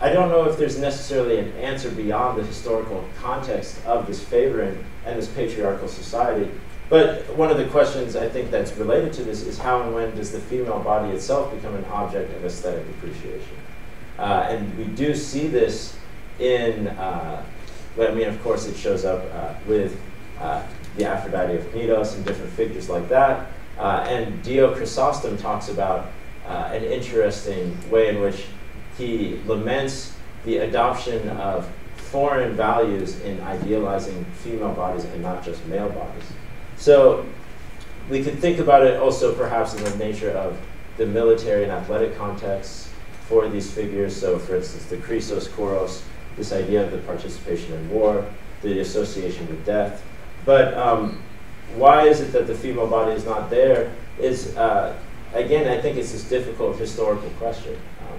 I don't know if there's necessarily an answer beyond the historical context of this favoring and this patriarchal society. But one of the questions I think that's related to this is how and when does the female body itself become an object of aesthetic appreciation? Uh, and we do see this in, uh, I mean, of course, it shows up uh, with uh, the Aphrodite of Cnidos and different figures like that. Uh, and Dio Chrysostom talks about uh, an interesting way in which he laments the adoption of foreign values in idealizing female bodies and not just male bodies. So we could think about it also perhaps in the nature of the military and athletic contexts for these figures. So for instance, the Kroisos Kouros this idea of the participation in war, the association with death. But um, why is it that the female body is not there? Is uh, again, I think it's this difficult historical question um,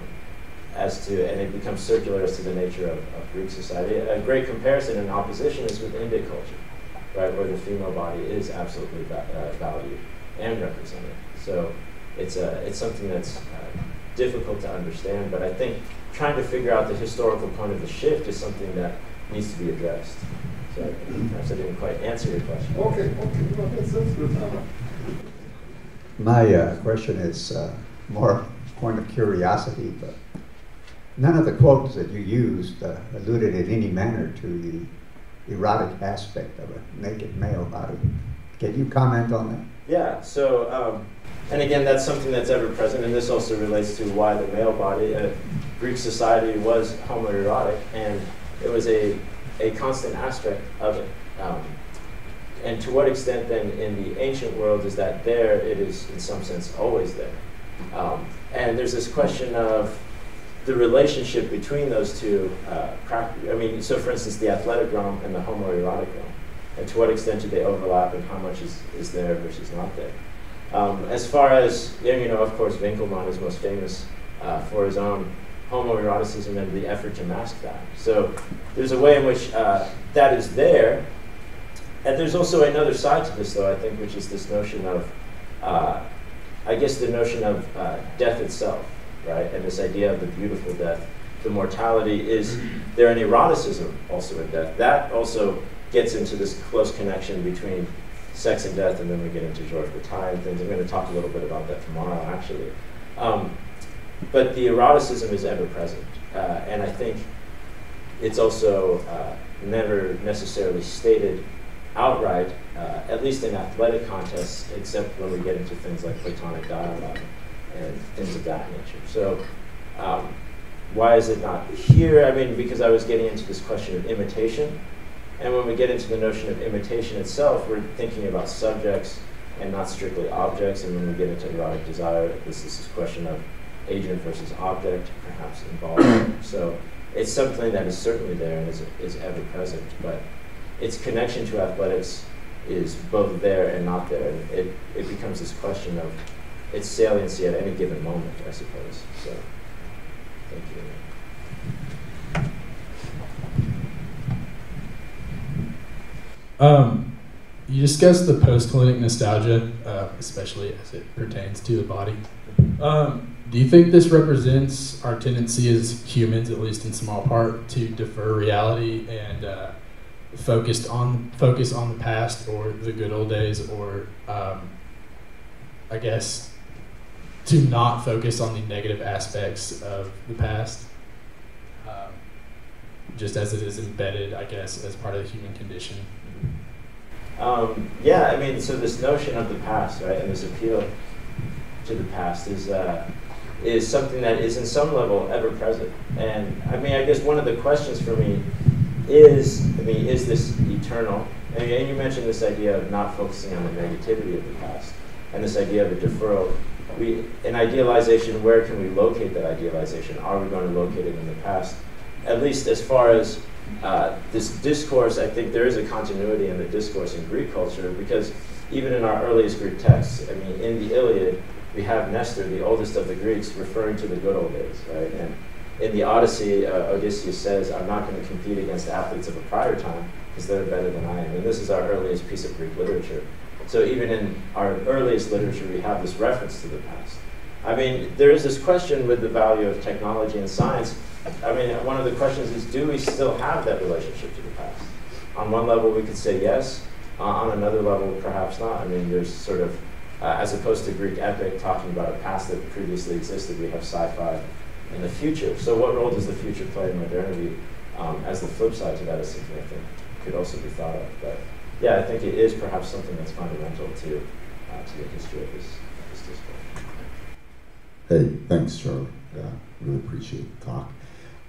as to, and it becomes circular as to the nature of, of Greek society. A great comparison and opposition is with Indic culture, right, where the female body is absolutely va uh, valued and represented. So it's it's something that's uh, difficult to understand, but I think trying to figure out the historical point of the shift is something that needs to be addressed. So perhaps I didn't quite answer your question. Okay, okay, well, that's, that's good. My uh, question is uh, more point of curiosity, but none of the quotes that you used uh, alluded in any manner to the erotic aspect of a naked male body. Can you comment on that? Yeah, so, um, and again, that's something that's ever present, and this also relates to why the male body, uh, Greek society was homoerotic, and it was a a constant aspect of it. Um, and to what extent then in the ancient world is that there? It is in some sense always there. Um, and there's this question of the relationship between those two. Uh, I mean, so for instance, the athletic realm and the homoerotic realm, and to what extent do they overlap, and how much is, is there versus not there. Um, as far as you know, of course, Winckelmann is most famous uh, for his own homoeroticism and the effort to mask that. So there's a way in which uh, that is there, and there's also another side to this, though I think, which is this notion of, uh, I guess, the notion of uh, death itself right? And this idea of the beautiful death, the mortality, is there an eroticism also in death? That also gets into this close connection between sex and death, and then we get into George Bataille and things. I'm going to talk a little bit about that tomorrow, actually. Um, but the eroticism is ever present, uh, and I think it's also uh, never necessarily stated outright, uh, at least in athletic contests, except when we get into things like Platonic dialogue and things of that nature. So um, why is it not here? I mean, because I was getting into this question of imitation. And when we get into the notion of imitation itself, we're thinking about subjects and not strictly objects. And when we get into erotic desire, this is this question of agent versus object, perhaps involved. so it's something that is certainly there and is, is ever present. But its connection to athletics is both there and not there. And it, it becomes this question of its saliency at any given moment, I suppose. So, thank you. Um, you discussed the post-clinic nostalgia, uh, especially as it pertains to the body. Um, do you think this represents our tendency as humans, at least in small part, to defer reality and uh, focused on focus on the past or the good old days, or um, I guess to not focus on the negative aspects of the past, um, just as it is embedded, I guess, as part of the human condition. Um, yeah, I mean, so this notion of the past, right, and this appeal to the past is uh, is something that is, in some level, ever present. And I mean, I guess one of the questions for me is, I mean, is this eternal? And, and you mentioned this idea of not focusing on the negativity of the past, and this idea of a deferral we, an idealization, where can we locate that idealization? Are we going to locate it in the past? At least as far as uh, this discourse, I think there is a continuity in the discourse in Greek culture because even in our earliest Greek texts, I mean, in the Iliad, we have Nestor, the oldest of the Greeks, referring to the good old days, right? And in the Odyssey, uh, Odysseus says, I'm not going to compete against athletes of a prior time because they're better than I am. And this is our earliest piece of Greek literature. So even in our earliest literature, we have this reference to the past. I mean, there is this question with the value of technology and science. I mean, one of the questions is, do we still have that relationship to the past? On one level, we could say yes. Uh, on another level, perhaps not. I mean, there's sort of, uh, as opposed to Greek epic talking about a past that previously existed, we have sci-fi in the future. So what role does the future play in modernity? Um, as the flip side to that is something I think could also be thought of. But yeah, I think it is perhaps something that's fundamental to uh, to the history of this, this discourse. Hey, thanks, Charlie. Yeah, really appreciate the talk.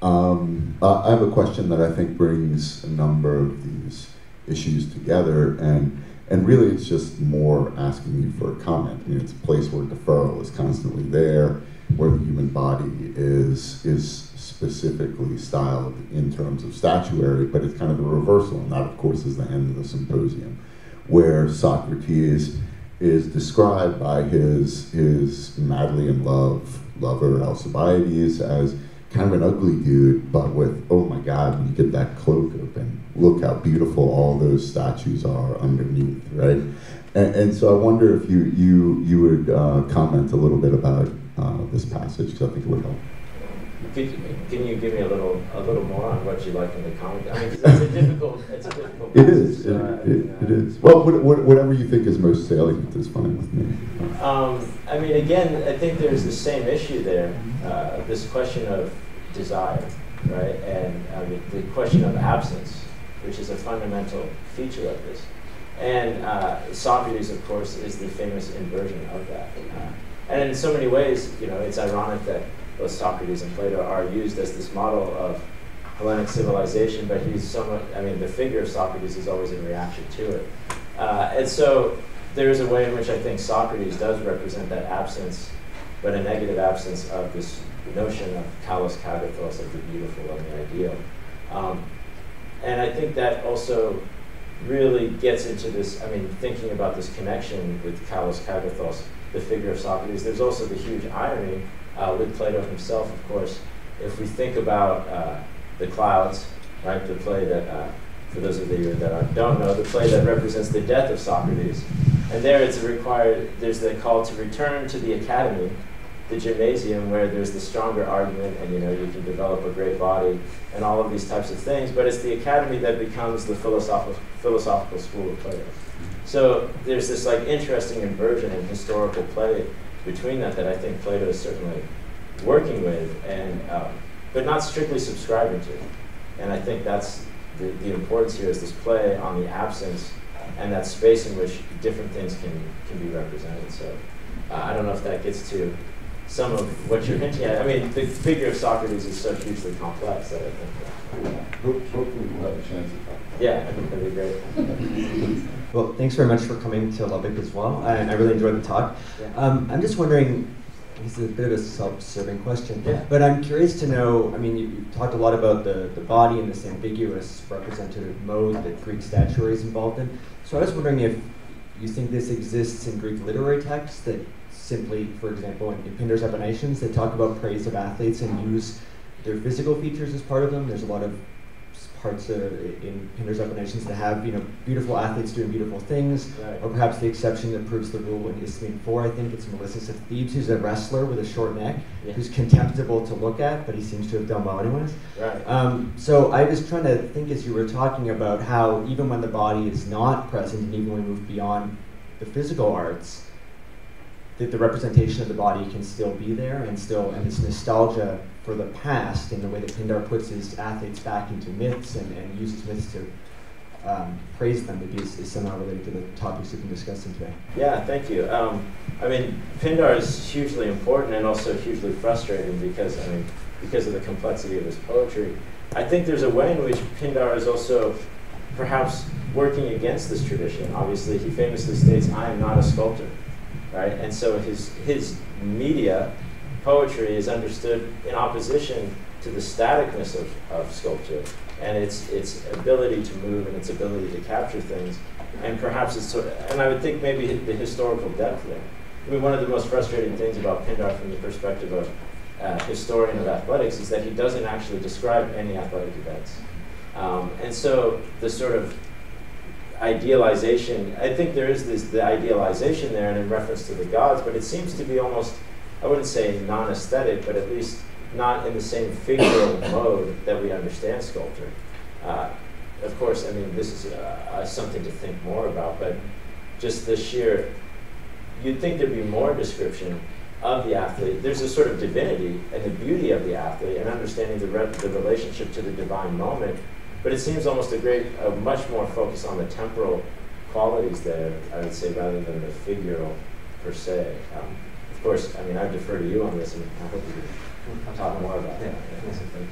Um, I have a question that I think brings a number of these issues together, and and really it's just more asking you for a comment. I mean, it's a place where deferral is constantly there, where the human body is is specifically styled in terms of statuary, but it's kind of the reversal, and that, of course, is the end of the symposium, where Socrates is described by his, his madly in love lover, Alcibiades, as kind of an ugly dude, but with, oh my God, when you get that cloak open, look how beautiful all those statues are underneath, right? And, and so I wonder if you, you, you would uh, comment a little bit about uh, this passage, because I think it would help. Could, can you give me a little a little more on what you like in the comic? I mean, it's a difficult it's a difficult. It is. It, uh, it, it is. Well, what, what, whatever you think is most salient is fine with me. Um, I mean, again, I think there's the same issue there. Uh, this question of desire, right, and I mean the question of absence, which is a fundamental feature of this. And uh, Socrates, of course, is the famous inversion of that. Uh, and in so many ways, you know, it's ironic that both Socrates and Plato are used as this model of Hellenic civilization, but he's somewhat, I mean, the figure of Socrates is always in reaction to it. Uh, and so there is a way in which I think Socrates does represent that absence, but a negative absence of this notion of kalos kagathos, of the beautiful and the ideal. Um, and I think that also really gets into this, I mean, thinking about this connection with kalos kagathos, the figure of Socrates. There's also the huge irony uh, with Plato himself, of course. If we think about uh, the clouds, right, the play that, uh, for those of you that don't know, the play that represents the death of Socrates. And there it's required, there's the call to return to the academy, the gymnasium, where there's the stronger argument and, you know, you can develop a great body and all of these types of things. But it's the academy that becomes the philosophical, philosophical school of Plato. So there's this like interesting inversion in historical play between that that I think Plato is certainly working with, and um, but not strictly subscribing to. And I think that's the, the importance here is this play on the absence and that space in which different things can, can be represented. So uh, I don't know if that gets to some of what you're hinting at. I mean, the figure of Socrates is so hugely complex that I think, uh, Hopefully we'll have a chance to talk. yeah, I think that'd be great. Well, thanks very much for coming to Lubbock as well. I, I really enjoyed the talk. Yeah. Um, I'm just wondering, this is a bit of a self-serving question, Yeah. but I'm curious to know, I mean, you, you talked a lot about the, the body and this ambiguous representative mode that Greek statuary is involved in. So I was wondering if you think this exists in Greek literary texts that simply, for example, in, in Pindar's Epinicians, they talk about praise of athletes and use their physical features as part of them. There's a lot of parts uh, in Pindar's Epinicians that have, you know, beautiful athletes doing beautiful things, Right. or perhaps the exception that proves the rule in Isthmian 4, I think it's Melissus of Thebes, who's a wrestler with a short neck, Yeah. who's contemptible to look at, but he seems to have done well anyways. Right. Um, so I was trying to think as you were talking about how even when the body is not present, and even when we move beyond the physical arts, that the representation of the body can still be there and still, and this nostalgia for the past in the way that Pindar puts his athletes back into myths and, and uses myths to um, praise them maybe is, is somehow related to the topics we've been discussing today. Yeah, thank you. Um, I mean, Pindar is hugely important and also hugely frustrating because, I mean, because of the complexity of his poetry. I think there's a way in which Pindar is also perhaps working against this tradition. Obviously, he famously states, I am not a sculptor, right? And so his, his media, poetry, is understood in opposition to the staticness of, of sculpture and its, its ability to move and its ability to capture things. And perhaps it's sort of, and I would think maybe the historical depth there. I mean, one of the most frustrating things about Pindar from the perspective of uh, historian of athletics is that he doesn't actually describe any athletic events. Um, and so the sort of idealization, I think there is this the idealization there and in reference to the gods, but it seems to be almost, I wouldn't say non-aesthetic, but at least not in the same figural mode that we understand sculpture. Uh, of course, I mean, this is uh, uh, something to think more about, but just the sheer, you'd think there'd be more description of the athlete. There's a sort of divinity and the beauty of the athlete and understanding the, the relationship to the divine moment, but it seems almost a great, a much more focus on the temporal qualities there, I would say, rather than the figural per se. Um, of course, I mean, I defer to you on this, and I hope you can talk more about that. Yeah, so thank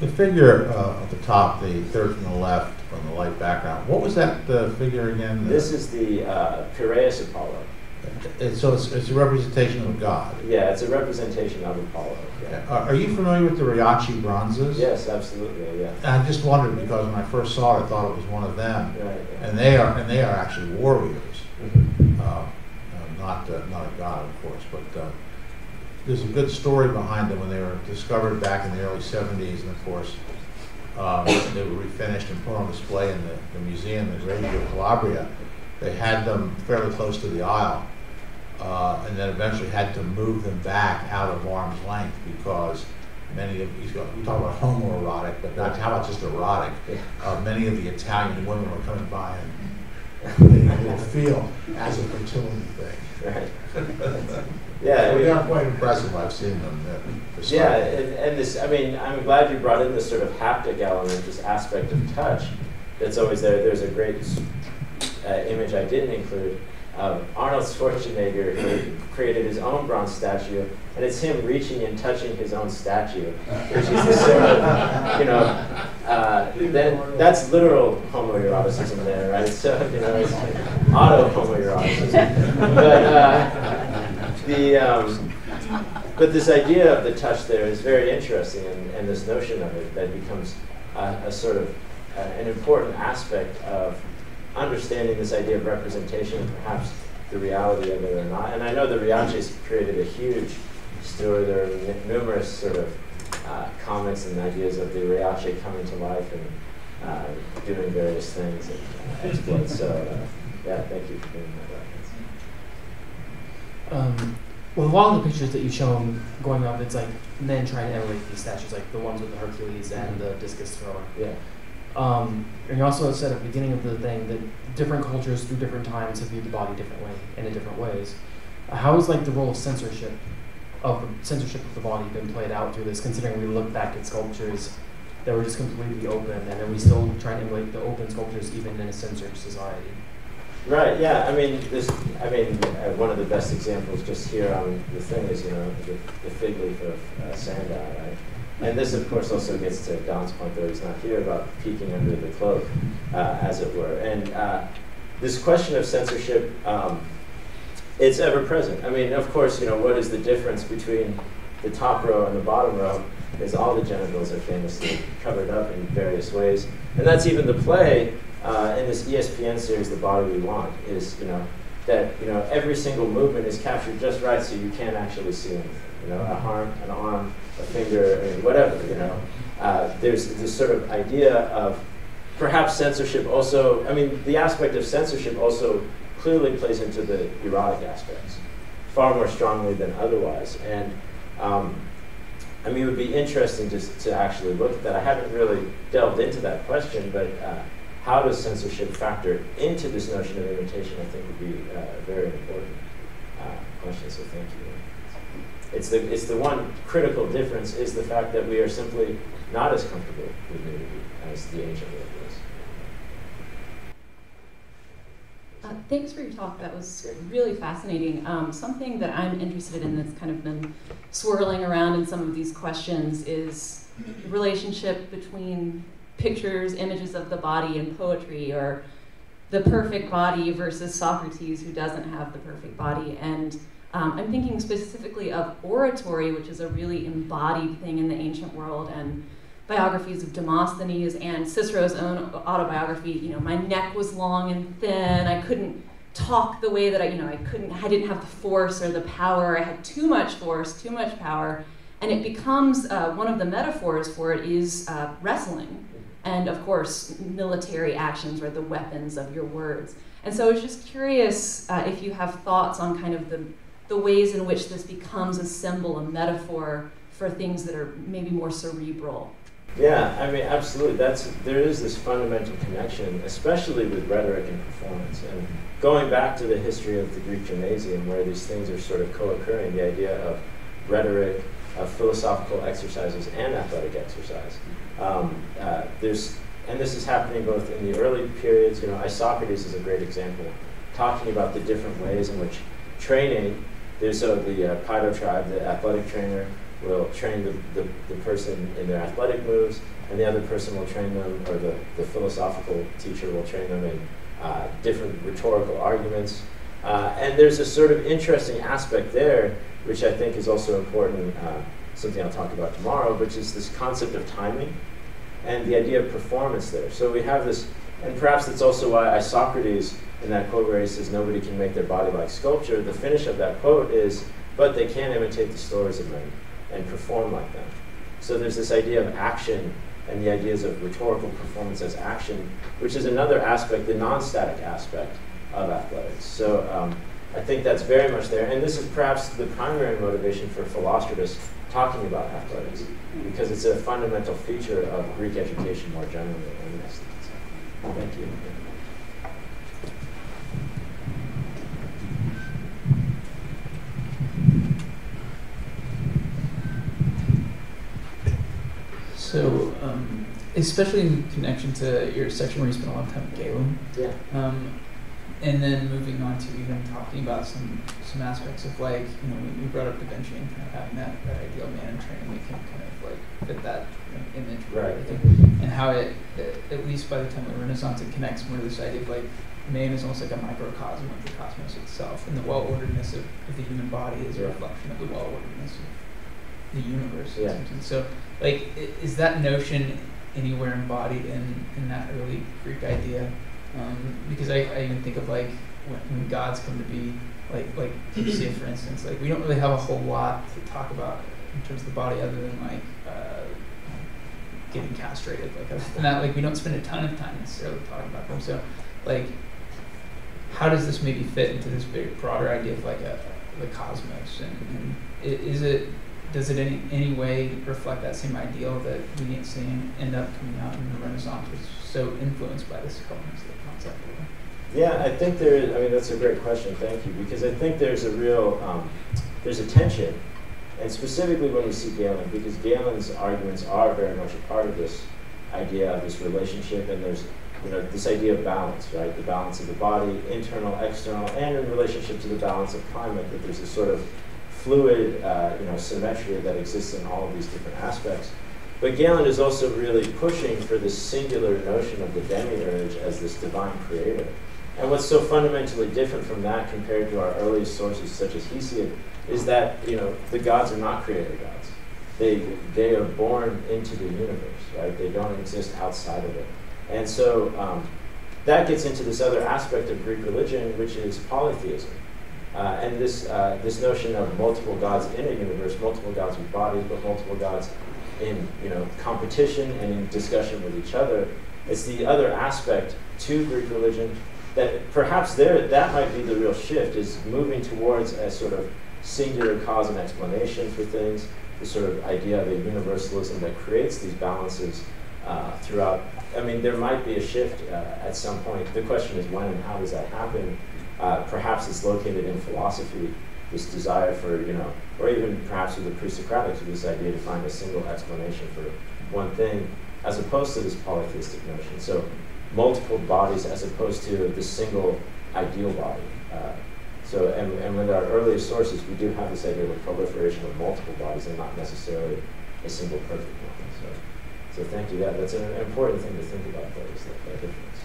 you. The figure uh, at the top, the third from the left, on the light background, what was that uh, figure again? This is the uh, Piraeus Apollo. It's- So it's, it's a representation of God. Yeah, it's a representation of Apollo. Yeah. Are are you familiar with the Riace bronzes? Yes, absolutely. Yeah. I just wondered because when I first saw it, I thought it was one of them. Right. yeah. And they are, and they are actually warriors, Mhm. uh, uh, not, uh, not a god, of course, but uh, there's a good story behind them when they were discovered back in the early 70s, and of course, um, they were refinished and put on display in the, the museum in Reggio Calabria. They had them fairly close to the aisle, uh, and then eventually had to move them back out of arm's length because many of these, we talk about homoerotic, but not, how about just erotic? Uh, many of the Italian women were coming by and they little feel as a fertility thing. Right. Yeah. So mean- they are quite impressive, I've seen them. They're- they're Yeah, and, and this, I mean, I'm glad you brought in this sort of haptic element, this aspect of touch that's always there. There's a great uh, image I didn't include. Of Arnold Schwarzenegger, created his own bronze statue, and it's him reaching and touching his own statue, which is the of, you know, uh, then that's literal homoeroticism there, right? So, you know, it's auto homoeroticism. But uh, the, um, but this idea of the touch there is very interesting, and, and this notion of it that becomes a, a sort of uh, an important aspect of understanding this idea of representation and perhaps the reality of it or not. And I know the Riaces created a huge story. There are n- numerous sort of uh, comics and ideas of the Riace coming to life and uh, doing various things and uh, exploits. So, uh, yeah, thank you for bringing that up. Um, well, a lot of the pictures that you show them going up, it's like men trying to emulate these statues, like the ones with the Hercules and the discus thrower. Yeah. Um, and you also said at the beginning of the thing that different cultures through different times have viewed the body different way and in different ways. How has like the role of censorship of censorship of the body been played out through this? Considering we look back at sculptures that were just completely open, and are we still trying to emulate the open sculptures even in a censored society? Right. Yeah. I mean, this. I mean, uh, one of the best examples just here on the thing is you know the, the fig leaf of uh, right? And this, of course, also gets to Don's point, though he's not here, about peeking under the cloak, uh, as it were. And uh, this question of censorship, um, it's ever present. I mean, of course, you know what is the difference between the top row and the bottom row? Is all the genitals are famously covered up in various ways, and that's even the play uh, in this ESPN series, The Body We Want, is you know that you know every single movement is captured just right, so you can't actually see anything. You know, a arm, an arm, a finger, I mean, whatever. You know, uh, there's this sort of idea of perhaps censorship also. I mean, the aspect of censorship also clearly plays into the erotic aspects far more strongly than otherwise. And um, I mean, it would be interesting just to actually look at that. I haven't really delved into that question, but uh, how does censorship factor into this notion of imitation? I think would be uh, very important uh, question. So thank you. It's the it's the one critical difference is the fact that we are simply not as comfortable with nudity as the ancient world was. Uh, thanks for your talk. That was really fascinating. Um, something that I'm interested in that's kind of been swirling around in some of these questions is the relationship between pictures, images of the body, and poetry, or the perfect body versus Socrates, who doesn't have the perfect body. And um, I'm thinking specifically of oratory, which is a really embodied thing in the ancient world, and biographies of Demosthenes and Cicero's own autobiography. You know, my neck was long and thin. I couldn't talk the way that I, you know, I couldn't. I didn't have the force or the power. I had too much force, too much power, and it becomes uh, one of the metaphors for it is uh, wrestling, and of course military actions or the weapons of your words. And so I was just curious uh, if you have thoughts on kind of the the ways in which this becomes a symbol, a metaphor for things that are maybe more cerebral. Yeah, I mean, absolutely. That's there is this fundamental connection, especially with rhetoric and performance. And going back to the history of the Greek gymnasium, where these things are sort of co-occurring, the idea of rhetoric, of philosophical exercises, and athletic exercise. Um, uh, there's, and this is happening both in the early periods. You know, Isocrates is a great example, talking about the different ways in which training. There's so the uh, tribe, the athletic trainer, will train the, the, the, person in their athletic moves, and the other person will train them, or the, the philosophical teacher will train them in uh, different rhetorical arguments. Uh, and there's a sort of interesting aspect there, which I think is also important, uh, something I'll talk about tomorrow, which is this concept of timing and the idea of performance there. So we have this, and perhaps that's also why Isocrates, in that quote where he says, nobody can make their body like sculpture, the finish of that quote is, but they can imitate the stories of men and perform like them. So there's this idea of action and the ideas of rhetorical performance as action, which is another aspect, the non-static aspect of athletics. So um, I think that's very much there, and this is perhaps the primary motivation for Philostratus talking about athletics, because it's a fundamental feature of Greek education more generally. Thank you. So, um, especially in connection to your section where you spent a lot of time with Galen, Yeah. um, and then moving on to even talking about some some aspects of like you know we brought up Da Vinci and kind of having that, that ideal man in training we can kind of like fit that you image Right. and how it uh, at least by the time of the Renaissance it connects more to this idea of like man is almost like a microcosm of the cosmos itself and the well orderedness of, of the human body is a reflection of the well orderedness of the universe. Yeah. So like is that notion anywhere embodied in, in that early Greek idea? Um, because I, I even think of like when, when gods come to be, like like Lucia, for instance, like we don't really have a whole lot to talk about in terms of the body other than like uh, getting castrated. Like other than that, like we don't spend a ton of time necessarily talking about them. So like how does this maybe fit into this big broader idea of like a the cosmos and, and is it does it in any way reflect that same ideal that we ain't seeing end up coming out in the Renaissance, is so influenced by this concept? Yeah, I think there is, I mean, that's a great question, thank you, because I think there's a real, um, there's a tension, and specifically when we see Galen, because Galen's arguments are very much a part of this idea of this relationship, and there's, you know, this idea of balance, right? The balance of the body, internal, external, and in relationship to the balance of climate, that there's a sort of fluid, uh, you know, symmetry that exists in all of these different aspects. But Galen is also really pushing for this singular notion of the demiurge as this divine creator. And what's so fundamentally different from that compared to our earliest sources, such as Hesiod, is that you know the gods are not creator gods. They they are born into the universe, right? They don't exist outside of it. And so um, that gets into this other aspect of Greek religion, which is polytheism. Uh, and this uh, this notion of multiple gods in a universe, multiple gods with bodies, but multiple gods in you know competition and in discussion with each other. It's the other aspect to Greek religion that perhaps there that might be the real shift is moving towards a sort of singular cause and explanation for things, the sort of idea of a universalism that creates these balances uh, throughout. I mean, there might be a shift uh, at some point. The question is when and how does that happen? Uh, perhaps it's located in philosophy, this desire for, you know, or even perhaps with the pre-Socratics, this idea to find a single explanation for one thing, as opposed to this polytheistic notion. So multiple bodies as opposed to this single ideal body. Uh, so, and, and with our earliest sources, we do have this idea of proliferation of multiple bodies and not necessarily a single perfect one. So, so thank you. Yeah, that's an important thing to think about, though, is that, that difference.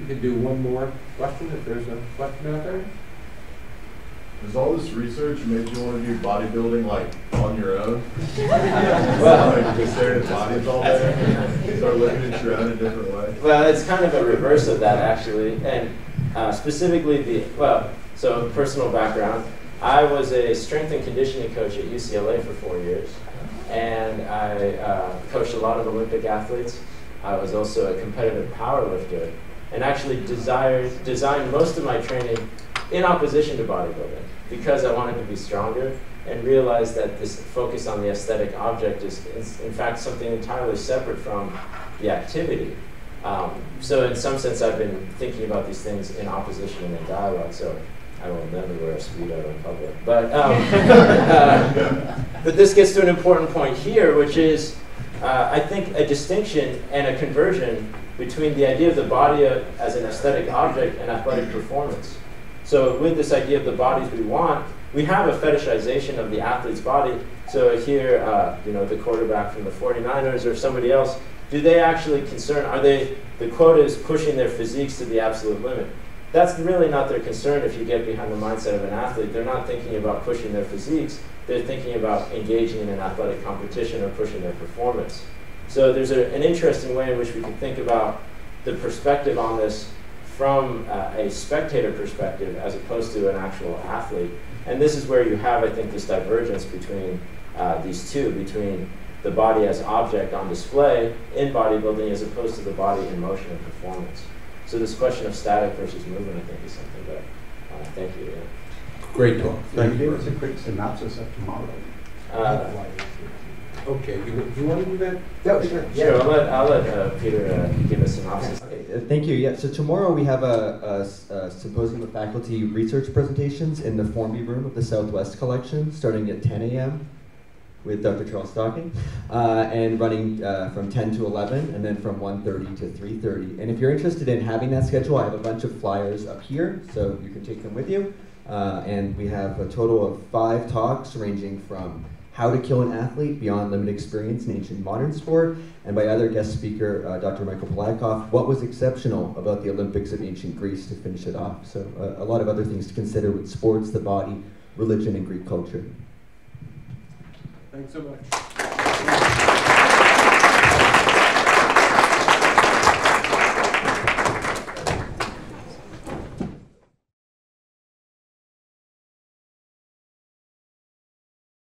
You could do one more question if there's a question out there. Does all this research make you want to do bodybuilding like on your own? Well- like just staring at bodies all day, start looking at your own a different way. Well, it's kind of a reverse of that actually, and uh, specifically the well. So personal background: I was a strength and conditioning coach at UCLA for four years, and I uh, coached a lot of Olympic athletes. I was also a competitive power lifter, and actually desired designed most of my training in opposition to bodybuilding because I wanted to be stronger and realized that this focus on the aesthetic object is, is in fact something entirely separate from the activity. Um, so in some sense, I've been thinking about these things in opposition and in dialogue. So I will never wear a speedo in public. But um, uh, but this gets to an important point here, which is uh, I think a distinction and a conversion between the idea of the body as an aesthetic object and athletic performance. So with this idea of the bodies we want, we have a fetishization of the athlete's body. So here, uh, you know, the quarterback from the 49ers or somebody else, do they actually concern, are they, the quote is pushing their physiques to the absolute limit. That's really not their concern if you get behind the mindset of an athlete. They're not thinking about pushing their physiques. They're thinking about engaging in an athletic competition or pushing their performance. So there's a, an interesting way in which we can think about the perspective on this from uh, a spectator perspective as opposed to an actual athlete. And this is where you have, I think, this divergence between uh, these two, between the body as object on display in bodybuilding as opposed to the body in motion and performance. So this question of static versus movement, I think, is something that, uh, thank you. Yeah. Great talk. Can you give us a quick synopsis of tomorrow? Okay, you, you want to do that? Yeah, sure. Sure, I'll let, I'll let uh, Peter uh, give a synopsis. Okay, uh, thank you. Yeah, so tomorrow we have a symposium of faculty research presentations in the Formby room of the Southwest Collection, starting at 10 a.m. with Dr. Charles Stocking, uh, and running uh, from 10 to 11, and then from 1.30 to 3.30. And if you're interested in having that schedule, I have a bunch of flyers up here, so you can take them with you. Uh, and we have a total of five talks ranging from how to kill an athlete beyond limited experience in ancient modern sport, and by other guest speaker, uh, Dr. Michael Poliakoff, what was exceptional about the Olympics of ancient Greece to finish it off. So uh, a lot of other things to consider with sports, the body, religion, and Greek culture. Thanks so much.